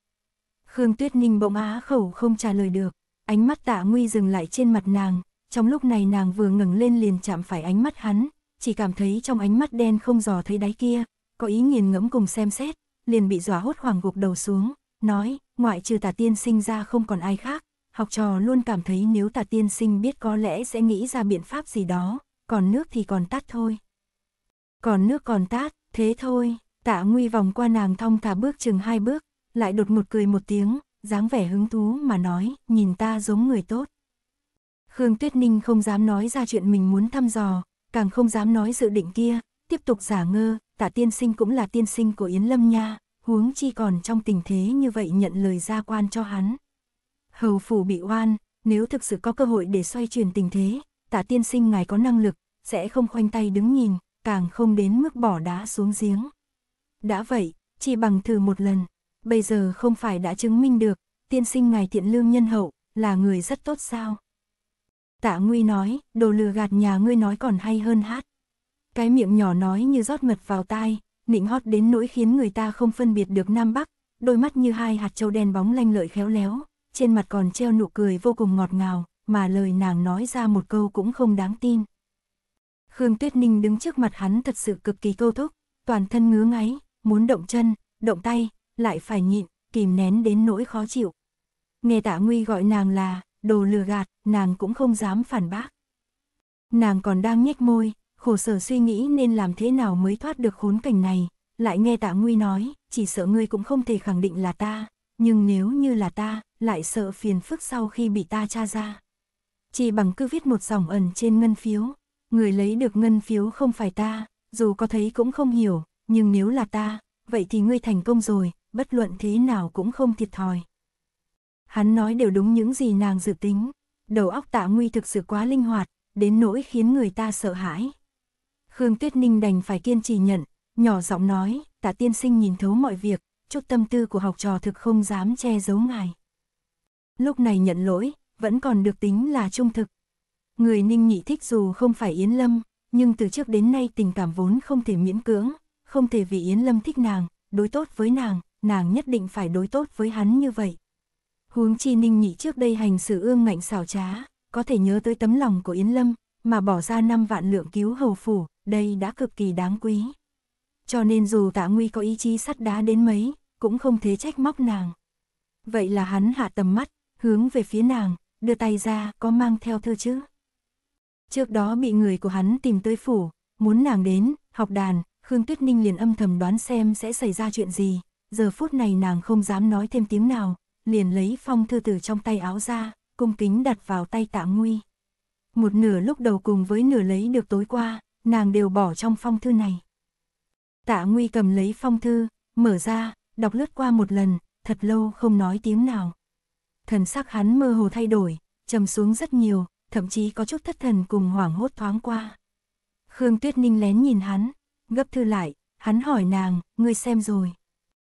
Khương Tuyết Ninh bỗng á khẩu không trả lời được, ánh mắt tạ nguy dừng lại trên mặt nàng, trong lúc này nàng vừa ngẩng lên liền chạm phải ánh mắt hắn, chỉ cảm thấy trong ánh mắt đen không dò thấy đáy kia, có ý nghiền ngẫm cùng xem xét, liền bị dọa hốt hoảng gục đầu xuống, nói, ngoại trừ tà tiên sinh ra không còn ai khác, học trò luôn cảm thấy nếu tà tiên sinh biết có lẽ sẽ nghĩ ra biện pháp gì đó, còn nước thì còn tát thôi. Còn nước còn tát, thế thôi, tạ nguy vòng qua nàng thong thả bước chừng hai bước, lại đột một cười một tiếng, dáng vẻ hứng thú mà nói, nhìn ta giống người tốt. Khương Tuyết Ninh không dám nói ra chuyện mình muốn thăm dò, càng không dám nói dự định kia, tiếp tục giả ngơ, tạ tiên sinh cũng là tiên sinh của Yến Lâm nha, huống chi còn trong tình thế như vậy nhận lời gia quan cho hắn. Hầu phủ bị oan, nếu thực sự có cơ hội để xoay chuyển tình thế, tạ tiên sinh ngài có năng lực, sẽ không khoanh tay đứng nhìn, càng không đến mức bỏ đá xuống giếng. Đã vậy, chỉ bằng thử một lần, bây giờ không phải đã chứng minh được, tiên sinh ngài thiện lương nhân hậu, là người rất tốt sao. Tạ Nguy nói, đồ lừa gạt nhà ngươi nói còn hay hơn hát. Cái miệng nhỏ nói như rót mật vào tai, nịnh hót đến nỗi khiến người ta không phân biệt được Nam Bắc, đôi mắt như hai hạt châu đen bóng lanh lợi khéo léo, trên mặt còn treo nụ cười vô cùng ngọt ngào, mà lời nàng nói ra một câu cũng không đáng tin. Khương Tuyết Ninh đứng trước mặt hắn thật sự cực kỳ câu thúc, toàn thân ngứa ngáy, muốn động chân, động tay, lại phải nhịn, kìm nén đến nỗi khó chịu. Nghe tạ nguy gọi nàng là, đồ lừa gạt, nàng cũng không dám phản bác. Nàng còn đang nhếch môi, khổ sở suy nghĩ nên làm thế nào mới thoát được khốn cảnh này, lại nghe tạ nguy nói, chỉ sợ ngươi cũng không thể khẳng định là ta, nhưng nếu như là ta, lại sợ phiền phức sau khi bị ta tra ra. Chỉ bằng cứ viết một dòng ẩn trên ngân phiếu, người lấy được ngân phiếu không phải ta, dù có thấy cũng không hiểu, nhưng nếu là ta, vậy thì ngươi thành công rồi, bất luận thế nào cũng không thiệt thòi. Hắn nói đều đúng những gì nàng dự tính, đầu óc tạ nguy thực sự quá linh hoạt, đến nỗi khiến người ta sợ hãi. Khương Tuyết Ninh đành phải kiên trì nhận, nhỏ giọng nói, tạ tiên sinh nhìn thấu mọi việc, chút tâm tư của học trò thực không dám che giấu ngài. Lúc này nhận lỗi, vẫn còn được tính là trung thực. Người ninh nhị thích dù không phải Yến Lâm, nhưng từ trước đến nay tình cảm vốn không thể miễn cưỡng, không thể vì Yến Lâm thích nàng, đối tốt với nàng, nàng nhất định phải đối tốt với hắn như vậy. Huống chi ninh nhị trước đây hành xử ương ngạnh xảo trá, có thể nhớ tới tấm lòng của Yến Lâm, mà bỏ ra 5 vạn lượng cứu hầu phủ, đây đã cực kỳ đáng quý. Cho nên dù tạ nguy có ý chí sắt đá đến mấy, cũng không thể trách móc nàng. Vậy là hắn hạ tầm mắt, hướng về phía nàng, đưa tay ra, có mang theo thư chứ. Trước đó bị người của hắn tìm tới phủ, muốn nàng đến, học đàn, Khương Tuyết Ninh liền âm thầm đoán xem sẽ xảy ra chuyện gì, giờ phút này nàng không dám nói thêm tiếng nào, liền lấy phong thư từ trong tay áo ra, cung kính đặt vào tay tạ nguy. Một nửa lúc đầu cùng với nửa lấy được tối qua, nàng đều bỏ trong phong thư này. Tạ nguy cầm lấy phong thư, mở ra, đọc lướt qua một lần, thật lâu không nói tiếng nào. Thần sắc hắn mơ hồ thay đổi, trầm xuống rất nhiều, thậm chí có chút thất thần cùng hoảng hốt thoáng qua. Khương Tuyết Ninh lén nhìn hắn, gấp thư lại, hắn hỏi nàng, ngươi xem rồi.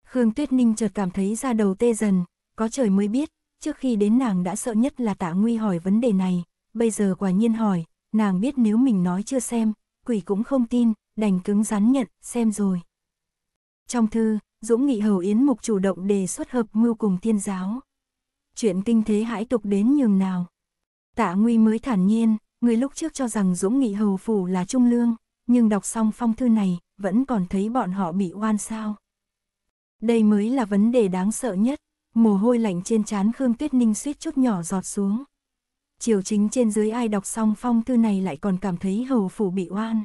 Khương Tuyết Ninh chợt cảm thấy ra đầu tê dần, có trời mới biết, trước khi đến nàng đã sợ nhất là tạ nguy hỏi vấn đề này, bây giờ quả nhiên hỏi, nàng biết nếu mình nói chưa xem, quỷ cũng không tin, đành cứng rắn nhận, xem rồi. Trong thư, Dũng Nghị Hầu Yến Mục chủ động đề xuất hợp mưu cùng thiên giáo. Chuyện kinh thế hãi tục đến nhường nào. Tạ Nguy mới thản nhiên, người lúc trước cho rằng Dũng Nghị Hầu Phủ là trung lương, nhưng đọc xong phong thư này, vẫn còn thấy bọn họ bị oan sao. Đây mới là vấn đề đáng sợ nhất, mồ hôi lạnh trên trán Khương Tuyết Ninh suýt chút nhỏ giọt xuống. Triều chính trên dưới ai đọc xong phong thư này lại còn cảm thấy hầu phủ bị oan.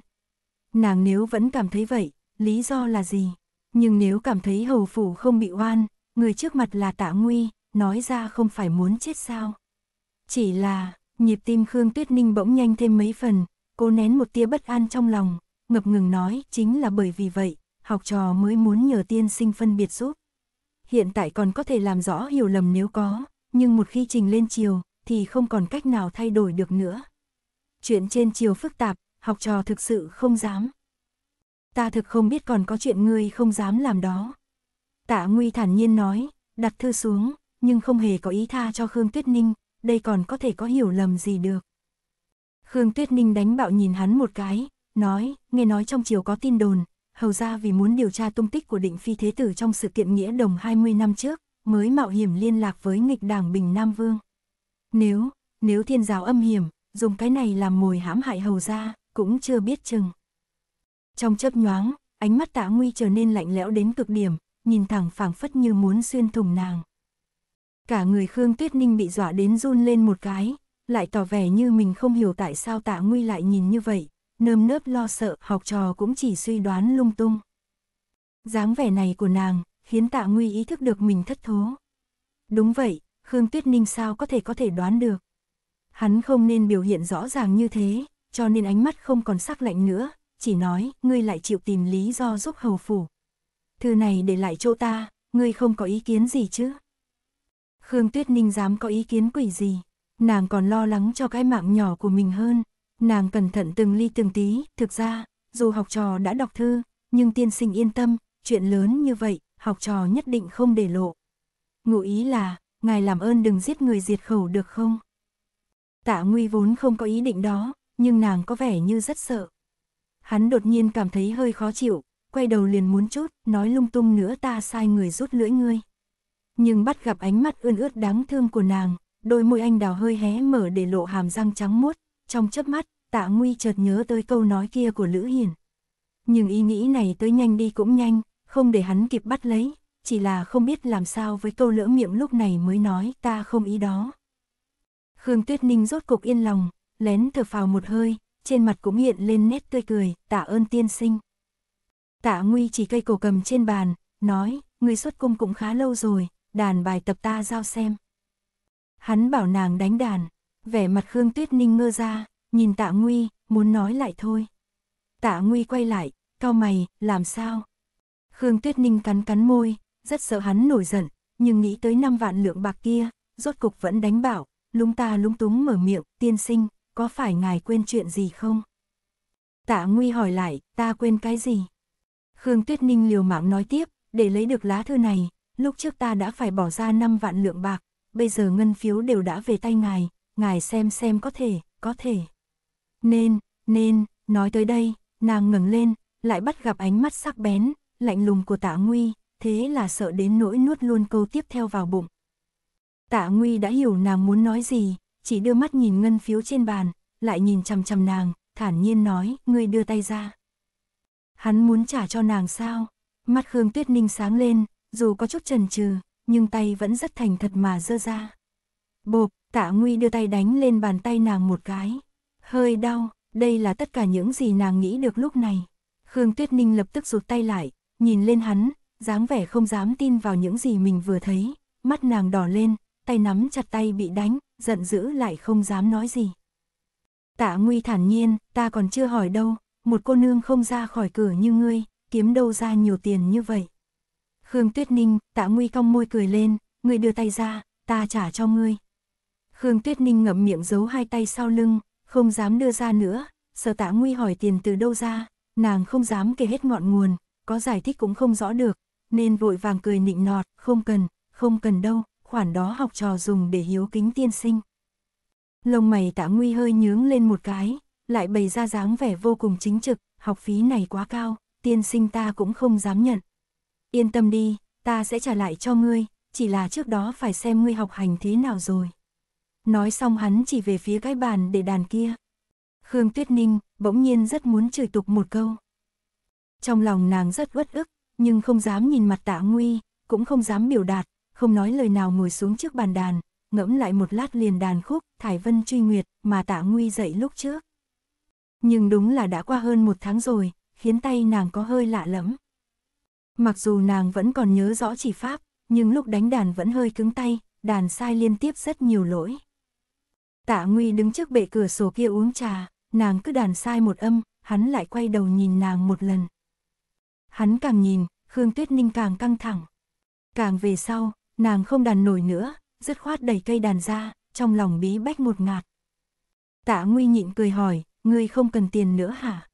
Nàng nếu vẫn cảm thấy vậy, lý do là gì? Nhưng nếu cảm thấy hầu phủ không bị oan, người trước mặt là tạ nguy, nói ra không phải muốn chết sao? Chỉ là, nhịp tim Khương Tuyết Ninh bỗng nhanh thêm mấy phần, cô nén một tia bất an trong lòng, ngập ngừng nói chính là bởi vì vậy, học trò mới muốn nhờ tiên sinh phân biệt giúp. Hiện tại còn có thể làm rõ hiểu lầm nếu có, nhưng một khi trình lên chiều, thì không còn cách nào thay đổi được nữa. Chuyện trên chiều phức tạp, học trò thực sự không dám. Ta thực không biết còn có chuyện ngươi không dám làm đó. Tạ Nguy thản nhiên nói, đặt thư xuống, nhưng không hề có ý tha cho Khương Tuyết Ninh, đây còn có thể có hiểu lầm gì được. Khương Tuyết Ninh đánh bạo nhìn hắn một cái, nói, nghe nói trong chiều có tin đồn, hầu ra vì muốn điều tra tung tích của định phi thế tử trong sự kiện nghĩa đồng 20 năm trước, mới mạo hiểm liên lạc với nghịch đảng Bình Nam Vương. Nếu, nếu thiên giáo âm hiểm, dùng cái này làm mồi hãm hại hầu ra, cũng chưa biết chừng. Trong chớp nhoáng, ánh mắt tạ nguy trở nên lạnh lẽo đến cực điểm, nhìn thẳng phảng phất như muốn xuyên thủng nàng. Cả người Khương Tuyết Ninh bị dọa đến run lên một cái, lại tỏ vẻ như mình không hiểu tại sao tạ nguy lại nhìn như vậy, nơm nớp lo sợ, học trò cũng chỉ suy đoán lung tung. dáng vẻ này của nàng, khiến tạ nguy ý thức được mình thất thố. Đúng vậy, Khương Tuyết Ninh sao có thể có thể đoán được. Hắn không nên biểu hiện rõ ràng như thế, cho nên ánh mắt không còn sắc lạnh nữa, chỉ nói, ngươi lại chịu tìm lý do giúp hầu phủ. Thư này để lại chỗ ta, ngươi không có ý kiến gì chứ? Khương Tuyết Ninh dám có ý kiến quỷ gì, nàng còn lo lắng cho cái mạng nhỏ của mình hơn. Nàng cẩn thận từng ly từng tí, thực ra, dù học trò đã đọc thư, nhưng tiên sinh yên tâm, chuyện lớn như vậy, học trò nhất định không để lộ. Ngụ ý là, ngài làm ơn đừng giết người diệt khẩu được không? Tạ Nguy vốn không có ý định đó, nhưng nàng có vẻ như rất sợ. Hắn đột nhiên cảm thấy hơi khó chịu, quay đầu liền muốn chút, nói lung tung nữa ta sai người rút lưỡi ngươi. Nhưng bắt gặp ánh mắt ươn ướt đáng thương của nàng, đôi môi anh đào hơi hé mở để lộ hàm răng trắng muốt, trong chớp mắt, tạ nguy chợt nhớ tới câu nói kia của Lữ Hiền. Nhưng ý nghĩ này tới nhanh đi cũng nhanh, không để hắn kịp bắt lấy, chỉ là không biết làm sao với câu lỡ miệng lúc này mới nói ta không ý đó. Khương Tuyết Ninh rốt cục yên lòng, lén thở phào một hơi, trên mặt cũng hiện lên nét tươi cười, tạ ơn tiên sinh. Tạ Nguy chỉ cây cổ cầm trên bàn, nói, người xuất cung cũng khá lâu rồi, đàn bài tập ta giao xem. Hắn bảo nàng đánh đàn, vẻ mặt Khương Tuyết Ninh ngơ ra, nhìn tạ Nguy, muốn nói lại thôi. Tạ Nguy quay lại, cao mày, làm sao? Khương Tuyết Ninh cắn cắn môi, rất sợ hắn nổi giận, nhưng nghĩ tới năm vạn lượng bạc kia, rốt cục vẫn đánh bảo, lúng ta lúng túng mở miệng, tiên sinh, có phải ngài quên chuyện gì không? Tạ Nguy hỏi lại, ta quên cái gì? Khương Tuyết Ninh liều mạng nói tiếp, để lấy được lá thư này, lúc trước ta đã phải bỏ ra 5 vạn lượng bạc, bây giờ ngân phiếu đều đã về tay ngài, ngài xem xem có thể, có thể. Nên, nên, nói tới đây, nàng ngẩng lên, lại bắt gặp ánh mắt sắc bén, lạnh lùng của tạ nguy, thế là sợ đến nỗi nuốt luôn câu tiếp theo vào bụng. Tạ nguy đã hiểu nàng muốn nói gì, chỉ đưa mắt nhìn ngân phiếu trên bàn, lại nhìn chằm chằm nàng, thản nhiên nói, ngươi đưa tay ra. Hắn muốn trả cho nàng sao? Mắt Khương Tuyết Ninh sáng lên, dù có chút chần chừ, nhưng tay vẫn rất thành thật mà dơ ra. Bộp, tạ nguy đưa tay đánh lên bàn tay nàng một cái. Hơi đau, đây là tất cả những gì nàng nghĩ được lúc này. Khương Tuyết Ninh lập tức rụt tay lại, nhìn lên hắn, dáng vẻ không dám tin vào những gì mình vừa thấy, mắt nàng đỏ lên, tay nắm chặt tay bị đánh, giận dữ lại không dám nói gì. Tạ Nguy thản nhiên, ta còn chưa hỏi đâu, một cô nương không ra khỏi cửa như ngươi, kiếm đâu ra nhiều tiền như vậy. Khương Tuyết Ninh, Tạ Nguy cong môi cười lên, ngươi đưa tay ra, ta trả cho ngươi. Khương Tuyết Ninh ngậm miệng giấu hai tay sau lưng, không dám đưa ra nữa, sợ Tạ Nguy hỏi tiền từ đâu ra, nàng không dám kể hết ngọn nguồn, có giải thích cũng không rõ được, nên vội vàng cười nịnh nọt, không cần, không cần đâu, khoản đó học trò dùng để hiếu kính tiên sinh. Lông mày Tạ Nguy hơi nhướng lên một cái, lại bày ra dáng vẻ vô cùng chính trực, học phí này quá cao, tiên sinh ta cũng không dám nhận. Yên tâm đi, ta sẽ trả lại cho ngươi, chỉ là trước đó phải xem ngươi học hành thế nào rồi. Nói xong hắn chỉ về phía cái bàn để đàn kia. Khương Tuyết Ninh bỗng nhiên rất muốn chửi tục một câu. Trong lòng nàng rất uất ức, nhưng không dám nhìn mặt tạ nguy, cũng không dám biểu đạt, không nói lời nào ngồi xuống trước bàn đàn, ngẫm lại một lát liền đàn khúc Thải Vân truy nguyệt mà tạ nguy dậy lúc trước. Nhưng đúng là đã qua hơn một tháng rồi, khiến tay nàng có hơi lạ lẫm. Mặc dù nàng vẫn còn nhớ rõ chỉ pháp, nhưng lúc đánh đàn vẫn hơi cứng tay, đàn sai liên tiếp rất nhiều lỗi. Tạ Nguy đứng trước bệ cửa sổ kia uống trà, nàng cứ đàn sai một âm, hắn lại quay đầu nhìn nàng một lần. Hắn càng nhìn, Khương Tuyết Ninh càng căng thẳng. Càng về sau, nàng không đàn nổi nữa, dứt khoát đẩy cây đàn ra, trong lòng bí bách một ngạt. Tạ Nguy nhịn cười hỏi, ngươi không cần tiền nữa hả?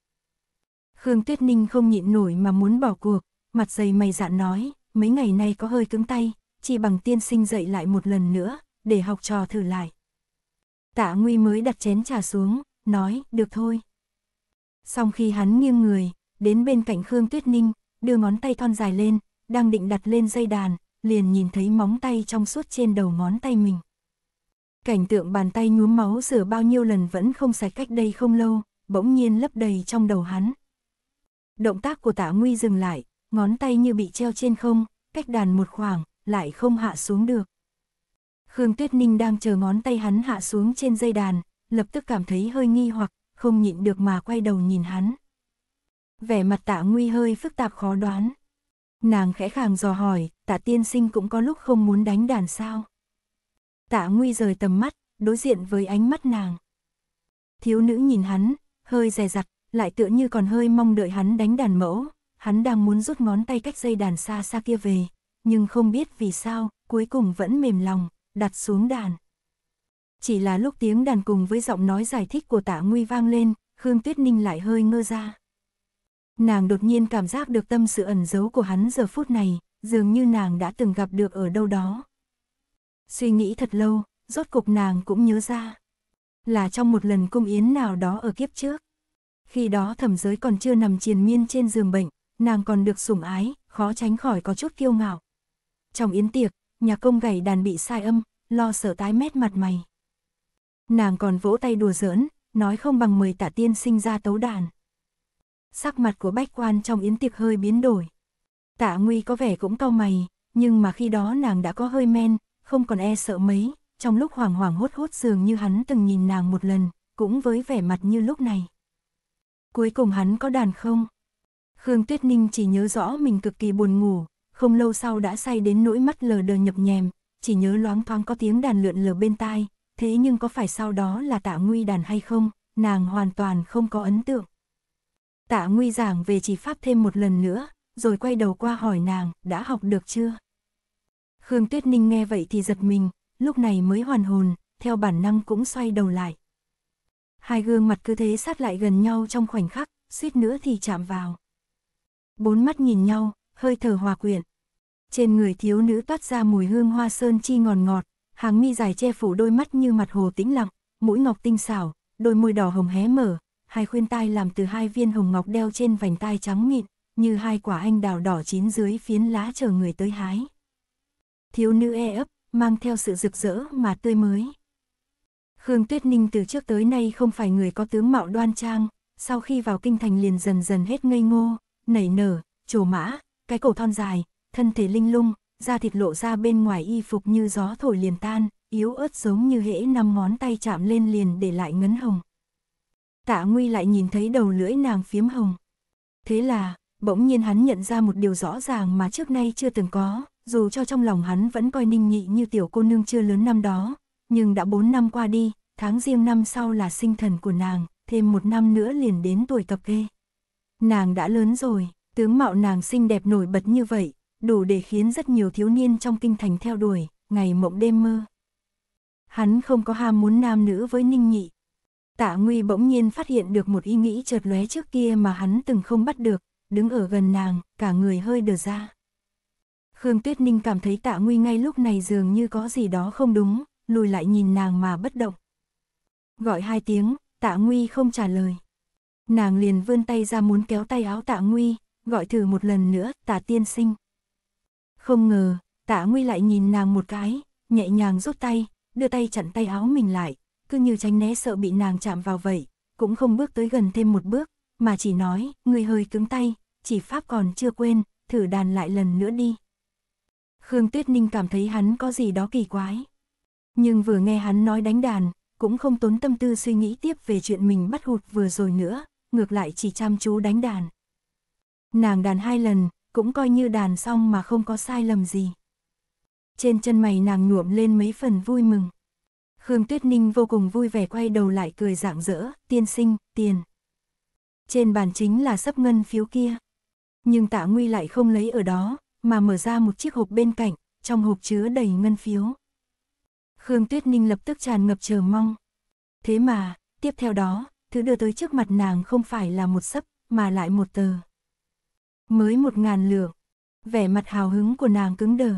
Khương Tuyết Ninh không nhịn nổi mà muốn bỏ cuộc, mặt dày mày dạn nói, mấy ngày nay có hơi cứng tay, chỉ bằng tiên sinh dạy lại một lần nữa, để học trò thử lại. Tạ Nguy mới đặt chén trà xuống, nói, được thôi. Xong khi hắn nghiêng người, đến bên cạnh Khương Tuyết Ninh, đưa ngón tay thon dài lên, đang định đặt lên dây đàn, liền nhìn thấy móng tay trong suốt trên đầu ngón tay mình. Cảnh tượng bàn tay nhuốm máu rửa bao nhiêu lần vẫn không sạch cách đây không lâu, bỗng nhiên lấp đầy trong đầu hắn. Động tác của tạ nguy dừng lại, ngón tay như bị treo trên không, cách đàn một khoảng, lại không hạ xuống được. Khương Tuyết Ninh đang chờ ngón tay hắn hạ xuống trên dây đàn, lập tức cảm thấy hơi nghi hoặc, không nhịn được mà quay đầu nhìn hắn. Vẻ mặt tạ nguy hơi phức tạp khó đoán. Nàng khẽ khàng dò hỏi, tạ tiên sinh cũng có lúc không muốn đánh đàn sao. Tạ nguy rời tầm mắt, đối diện với ánh mắt nàng. Thiếu nữ nhìn hắn, hơi dè dặt, lại tựa như còn hơi mong đợi hắn đánh đàn mẫu, hắn đang muốn rút ngón tay cách dây đàn xa xa kia về, nhưng không biết vì sao, cuối cùng vẫn mềm lòng, đặt xuống đàn. Chỉ là lúc tiếng đàn cùng với giọng nói giải thích của tạ nguy vang lên, Khương Tuyết Ninh lại hơi ngơ ra. Nàng đột nhiên cảm giác được tâm sự ẩn giấu của hắn giờ phút này, dường như nàng đã từng gặp được ở đâu đó. Suy nghĩ thật lâu, rốt cục nàng cũng nhớ ra. Là trong một lần cung yến nào đó ở kiếp trước. Khi đó thẩm giới còn chưa nằm triền miên trên giường bệnh, nàng còn được sủng ái, khó tránh khỏi có chút kiêu ngạo. Trong yến tiệc, nhà công gảy đàn bị sai âm, lo sợ tái mét mặt mày. Nàng còn vỗ tay đùa giỡn, nói không bằng mười tả tiên sinh ra tấu đàn. Sắc mặt của bách quan trong yến tiệc hơi biến đổi. Tạ Nguy có vẻ cũng cau mày, nhưng mà khi đó nàng đã có hơi men, không còn e sợ mấy, trong lúc hoảng hoảng hốt hốt dường như hắn từng nhìn nàng một lần, cũng với vẻ mặt như lúc này. Cuối cùng hắn có đàn không? Khương Tuyết Ninh chỉ nhớ rõ mình cực kỳ buồn ngủ, không lâu sau đã say đến nỗi mắt lờ đờ nhập nhèm, chỉ nhớ loáng thoáng có tiếng đàn lượn lờ bên tai, thế nhưng có phải sau đó là tạ nguy đàn hay không, nàng hoàn toàn không có ấn tượng. Tạ nguy giảng về chỉ pháp thêm một lần nữa, rồi quay đầu qua hỏi nàng, đã học được chưa? Khương Tuyết Ninh nghe vậy thì giật mình, lúc này mới hoàn hồn, theo bản năng cũng xoay đầu lại. Hai gương mặt cứ thế sát lại gần nhau trong khoảnh khắc, suýt nữa thì chạm vào. Bốn mắt nhìn nhau, hơi thở hòa quyện. Trên người thiếu nữ toát ra mùi hương hoa sơn chi ngọt ngọt, hàng mi dài che phủ đôi mắt như mặt hồ tĩnh lặng, mũi ngọc tinh xảo, đôi môi đỏ hồng hé mở, hai khuyên tai làm từ hai viên hồng ngọc đeo trên vành tai trắng mịn, như hai quả anh đào đỏ chín dưới phiến lá chờ người tới hái. Thiếu nữ e ấp, mang theo sự rực rỡ mà tươi mới. Khương Tuyết Ninh từ trước tới nay không phải người có tướng mạo đoan trang, sau khi vào kinh thành liền dần dần hết ngây ngô, nảy nở, trổ mã, cái cổ thon dài, thân thể linh lung, da thịt lộ ra bên ngoài y phục như gió thổi liền tan, yếu ớt giống như hễ năm ngón tay chạm lên liền để lại ngấn hồng. Tạ Nguy lại nhìn thấy đầu lưỡi nàng phiếm hồng. Thế là, bỗng nhiên hắn nhận ra một điều rõ ràng mà trước nay chưa từng có, dù cho trong lòng hắn vẫn coi ninh nhị như tiểu cô nương chưa lớn năm đó, nhưng đã 4 năm qua đi, tháng riêng năm sau là sinh thần của nàng, thêm một năm nữa liền đến tuổi cập kê. Nàng đã lớn rồi, tướng mạo nàng xinh đẹp nổi bật như vậy, đủ để khiến rất nhiều thiếu niên trong kinh thành theo đuổi, ngày mộng đêm mơ. Hắn không có ham muốn nam nữ với Ninh Nhị. Tạ Nguy bỗng nhiên phát hiện được một ý nghĩ chợt lóe trước kia mà hắn từng không bắt được, đứng ở gần nàng, cả người hơi đờ ra. Khương Tuyết Ninh cảm thấy tạ nguy ngay lúc này dường như có gì đó không đúng, lùi lại nhìn nàng mà bất động. Gọi hai tiếng, tạ nguy không trả lời. Nàng liền vươn tay ra muốn kéo tay áo tạ nguy, gọi thử một lần nữa, tạ tiên sinh. Không ngờ, tạ nguy lại nhìn nàng một cái, nhẹ nhàng rút tay, đưa tay chặn tay áo mình lại, cứ như tránh né sợ bị nàng chạm vào vậy, cũng không bước tới gần thêm một bước, mà chỉ nói, người hơi cứng tay, chỉ pháp còn chưa quên, thử đàn lại lần nữa đi. Khương Tuyết Ninh cảm thấy hắn có gì đó kỳ quái. Nhưng vừa nghe hắn nói đánh đàn, cũng không tốn tâm tư suy nghĩ tiếp về chuyện mình bắt hụt vừa rồi nữa, ngược lại chỉ chăm chú đánh đàn. Nàng đàn hai lần, cũng coi như đàn xong mà không có sai lầm gì. Trên chân mày nàng nhuộm lên mấy phần vui mừng. Khương Tuyết Ninh vô cùng vui vẻ quay đầu lại cười rạng rỡ, tiên sinh, tiền. Trên bàn chính là sấp ngân phiếu kia. Nhưng tạ nguy lại không lấy ở đó, mà mở ra một chiếc hộp bên cạnh, trong hộp chứa đầy ngân phiếu. Khương Tuyết Ninh lập tức tràn ngập chờ mong. Thế mà, tiếp theo đó, thứ đưa tới trước mặt nàng không phải là một sấp, mà lại một tờ. Mới một ngàn lượng, vẻ mặt hào hứng của nàng cứng đờ.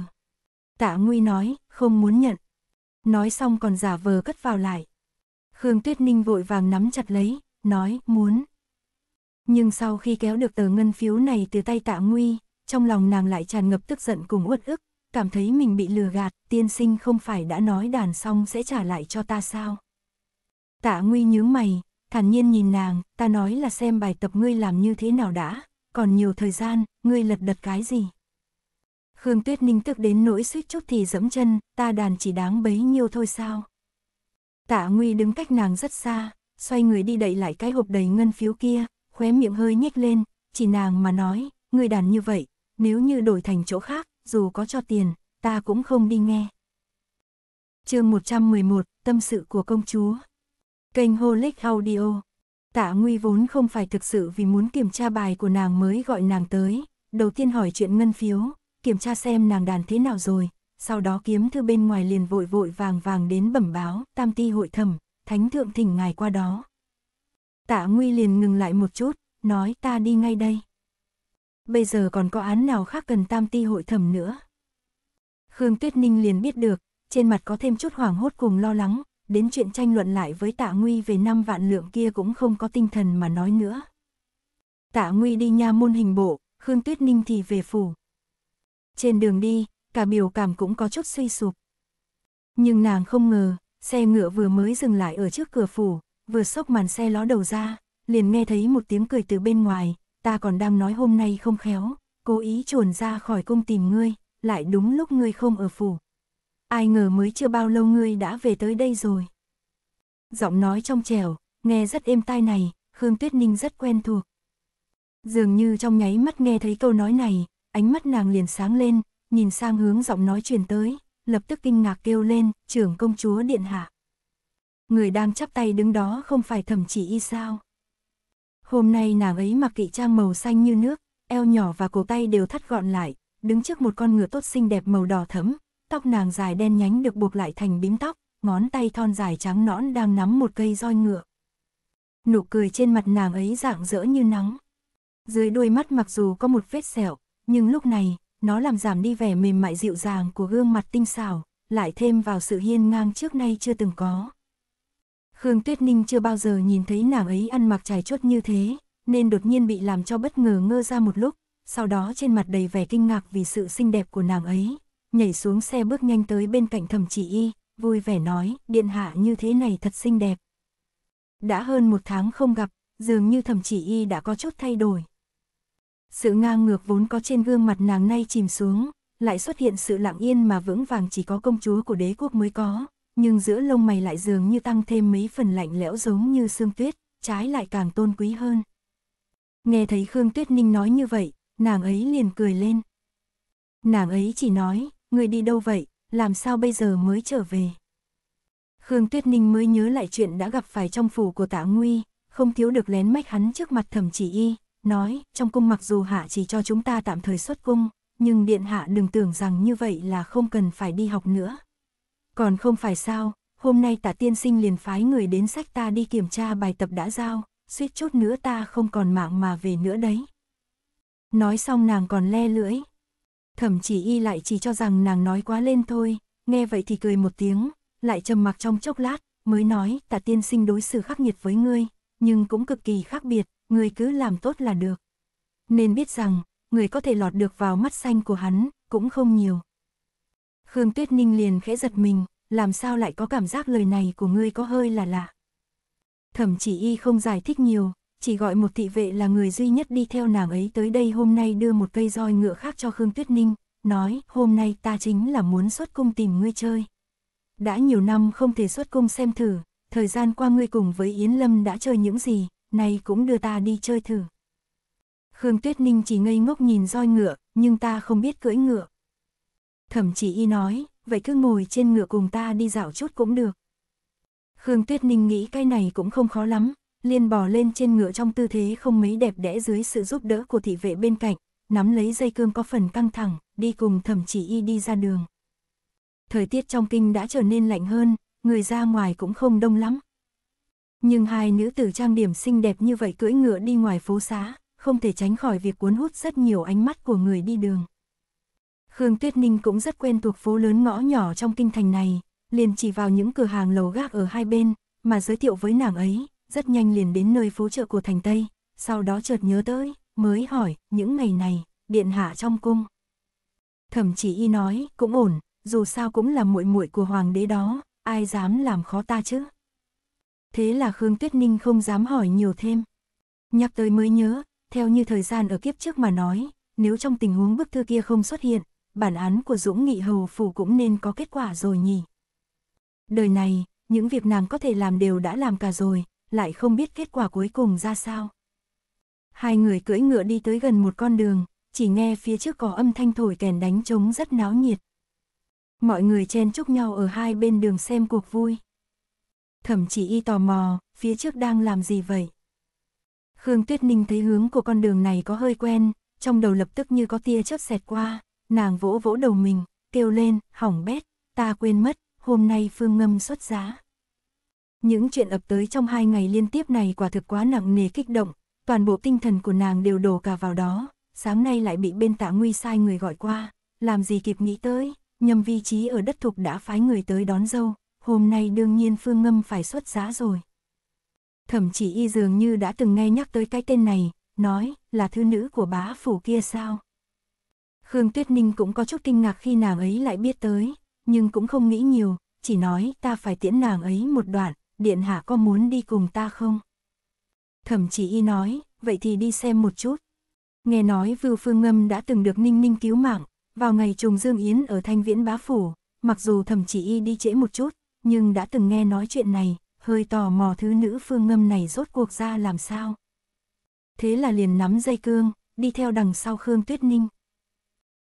Tạ Nguy nói, không muốn nhận. Nói xong còn giả vờ cất vào lại. Khương Tuyết Ninh vội vàng nắm chặt lấy, nói, muốn. Nhưng sau khi kéo được tờ ngân phiếu này từ tay tạ Nguy, trong lòng nàng lại tràn ngập tức giận cùng uất ức, cảm thấy mình bị lừa gạt, tiên sinh không phải đã nói đàn xong sẽ trả lại cho ta sao. Tạ Nguy nhướng mày, thản nhiên nhìn nàng, ta nói là xem bài tập ngươi làm như thế nào đã, còn nhiều thời gian, ngươi lật đật cái gì. Khương Tuyết Ninh tức đến nỗi suýt chút thì dẫm chân, ta đàn chỉ đáng bấy nhiêu thôi sao. Tạ Nguy đứng cách nàng rất xa, xoay người đi đậy lại cái hộp đầy ngân phiếu kia, khóe miệng hơi nhếch lên, chỉ nàng mà nói, ngươi đàn như vậy, nếu như đổi thành chỗ khác, dù có cho tiền, ta cũng không đi nghe. chương 111, Tâm sự của công chúa. Kênh Holic Audio. Tạ Nguy vốn không phải thực sự vì muốn kiểm tra bài của nàng mới gọi nàng tới, đầu tiên hỏi chuyện ngân phiếu, kiểm tra xem nàng đàn thế nào rồi, sau đó kiếm thư bên ngoài liền vội vội vàng vàng đến bẩm báo, tam ti hội thẩm, thánh thượng thỉnh ngài qua đó. Tạ Nguy liền ngừng lại một chút, nói ta đi ngay đây bây giờ còn có án nào khác cần tam ti hội thẩm nữa. Khương Tuyết Ninh liền biết được, trên mặt có thêm chút hoảng hốt cùng lo lắng, đến chuyện tranh luận lại với tạ nguy về năm vạn lượng kia cũng không có tinh thần mà nói nữa. Tạ nguy đi nha môn hình bộ, Khương Tuyết Ninh thì về phủ. Trên đường đi, cả biểu cảm cũng có chút suy sụp. Nhưng nàng không ngờ, xe ngựa vừa mới dừng lại ở trước cửa phủ, vừa sốc màn xe ló đầu ra, liền nghe thấy một tiếng cười từ bên ngoài, ta còn đang nói hôm nay không khéo, cố ý chuồn ra khỏi cung tìm ngươi, lại đúng lúc ngươi không ở phủ. Ai ngờ mới chưa bao lâu ngươi đã về tới đây rồi. Giọng nói trong trẻo, nghe rất êm tai này, Khương Tuyết Ninh rất quen thuộc. Dường như trong nháy mắt nghe thấy câu nói này, ánh mắt nàng liền sáng lên, nhìn sang hướng giọng nói truyền tới, lập tức kinh ngạc kêu lên, trưởng công chúa điện hạ. Người đang chắp tay đứng đó không phải thẩm chỉ y sao. Hôm nay nàng ấy mặc kỵ trang màu xanh như nước, eo nhỏ và cổ tay đều thắt gọn lại, đứng trước một con ngựa tốt xinh đẹp màu đỏ thẫm, tóc nàng dài đen nhánh được buộc lại thành bím tóc, ngón tay thon dài trắng nõn đang nắm một cây roi ngựa. Nụ cười trên mặt nàng ấy rạng rỡ như nắng. Dưới đuôi mắt mặc dù có một vết sẹo, nhưng lúc này, nó làm giảm đi vẻ mềm mại dịu dàng của gương mặt tinh xảo, lại thêm vào sự hiên ngang trước nay chưa từng có. Khương Tuyết Ninh chưa bao giờ nhìn thấy nàng ấy ăn mặc trải chuốt như thế, nên đột nhiên bị làm cho bất ngờ ngơ ra một lúc, sau đó trên mặt đầy vẻ kinh ngạc vì sự xinh đẹp của nàng ấy, nhảy xuống xe bước nhanh tới bên cạnh thẩm chỉ y, vui vẻ nói, điện hạ như thế này thật xinh đẹp. Đã hơn một tháng không gặp, dường như thẩm chỉ y đã có chút thay đổi. Sự ngang ngược vốn có trên gương mặt nàng nay chìm xuống, lại xuất hiện sự lặng yên mà vững vàng chỉ có công chúa của đế quốc mới có, nhưng giữa lông mày lại dường như tăng thêm mấy phần lạnh lẽo giống như sương tuyết, trái lại càng tôn quý hơn. Nghe thấy Khương Tuyết Ninh nói như vậy, nàng ấy liền cười lên. Nàng ấy chỉ nói, người đi đâu vậy, làm sao bây giờ mới trở về. Khương Tuyết Ninh mới nhớ lại chuyện đã gặp phải trong phủ của tạ nguy, không thiếu được lén mách hắn trước mặt thẩm chỉ y, nói, trong cung mặc dù hạ chỉ cho chúng ta tạm thời xuất cung, nhưng điện hạ đừng tưởng rằng như vậy là không cần phải đi học nữa. Còn không phải sao, hôm nay tạ tiên sinh liền phái người đến sách ta đi kiểm tra bài tập đã giao, suýt chút nữa ta không còn mạng mà về nữa đấy. Nói xong nàng còn le lưỡi. Thẩm chỉ y lại chỉ cho rằng nàng nói quá lên thôi, nghe vậy thì cười một tiếng, lại trầm mặc trong chốc lát, mới nói tạ tiên sinh đối xử khắc nghiệt với ngươi, nhưng cũng cực kỳ khác biệt, ngươi cứ làm tốt là được. Nên biết rằng, người có thể lọt được vào mắt xanh của hắn, cũng không nhiều. Khương Tuyết Ninh liền khẽ giật mình, làm sao lại có cảm giác lời này của ngươi có hơi là lạ. Thẩm chỉ y không giải thích nhiều, chỉ gọi một thị vệ là người duy nhất đi theo nàng ấy tới đây hôm nay đưa một cây roi ngựa khác cho Khương Tuyết Ninh, nói hôm nay ta chính là muốn xuất cung tìm ngươi chơi. Đã nhiều năm không thể xuất cung xem thử, thời gian qua ngươi cùng với Yến Lâm đã chơi những gì, nay cũng đưa ta đi chơi thử. Khương Tuyết Ninh chỉ ngây ngốc nhìn roi ngựa, nhưng ta không biết cưỡi ngựa. Thẩm chỉ y nói, vậy cứ ngồi trên ngựa cùng ta đi dạo chút cũng được. Khương Tuyết Ninh nghĩ cái này cũng không khó lắm, liền bò lên trên ngựa trong tư thế không mấy đẹp đẽ dưới sự giúp đỡ của thị vệ bên cạnh, nắm lấy dây cương có phần căng thẳng, đi cùng thẩm chỉ y đi ra đường. Thời tiết trong kinh đã trở nên lạnh hơn, người ra ngoài cũng không đông lắm. Nhưng hai nữ tử trang điểm xinh đẹp như vậy cưỡi ngựa đi ngoài phố xá, không thể tránh khỏi việc cuốn hút rất nhiều ánh mắt của người đi đường. Khương Tuyết Ninh cũng rất quen thuộc phố lớn ngõ nhỏ trong kinh thành này, liền chỉ vào những cửa hàng lầu gác ở hai bên, mà giới thiệu với nàng ấy, rất nhanh liền đến nơi phố chợ của thành Tây, sau đó chợt nhớ tới, mới hỏi, những ngày này, điện hạ trong cung. Thẩm chỉ y nói, cũng ổn, dù sao cũng là muội muội của hoàng đế đó, ai dám làm khó ta chứ. Thế là Khương Tuyết Ninh không dám hỏi nhiều thêm. Nhắc tới mới nhớ, theo như thời gian ở kiếp trước mà nói, nếu trong tình huống bức thư kia không xuất hiện, bản án của Dũng Nghị Hầu Phủ cũng nên có kết quả rồi nhỉ. Đời này, những việc nàng có thể làm đều đã làm cả rồi, lại không biết kết quả cuối cùng ra sao. Hai người cưỡi ngựa đi tới gần một con đường, chỉ nghe phía trước có âm thanh thổi kèn đánh trống rất náo nhiệt. Mọi người chen chúc nhau ở hai bên đường xem cuộc vui. Thẩm chỉ y tò mò, phía trước đang làm gì vậy? Khương Tuyết Ninh thấy hướng của con đường này có hơi quen, trong đầu lập tức như có tia chớp xẹt qua, nàng vỗ vỗ đầu mình, kêu lên, hỏng bét, ta quên mất, hôm nay Phương Ngâm xuất giá. Những chuyện ập tới trong hai ngày liên tiếp này quả thực quá nặng nề kích động, toàn bộ tinh thần của nàng đều đổ cả vào đó, sáng nay lại bị bên tạ nguy sai người gọi qua, làm gì kịp nghĩ tới, nhầm vị trí ở đất thục đã phái người tới đón dâu, hôm nay đương nhiên Phương Ngâm phải xuất giá rồi. Thẩm chỉ y dường như đã từng nghe nhắc tới cái tên này, nói, là thư nữ của bá phủ kia sao? Khương Tuyết Ninh cũng có chút kinh ngạc khi nàng ấy lại biết tới, nhưng cũng không nghĩ nhiều, chỉ nói ta phải tiễn nàng ấy một đoạn, điện hạ có muốn đi cùng ta không? Thẩm chỉ y nói, vậy thì đi xem một chút. Nghe nói Vưu Phương Ngâm đã từng được Ninh Ninh cứu mạng, vào ngày trùng Dương Yến ở Thanh Viễn Bá Phủ, mặc dù thẩm chỉ y đi trễ một chút, nhưng đã từng nghe nói chuyện này, hơi tò mò thứ nữ Phương Ngâm này rốt cuộc ra làm sao. Thế là liền nắm dây cương, đi theo đằng sau Khương Tuyết Ninh.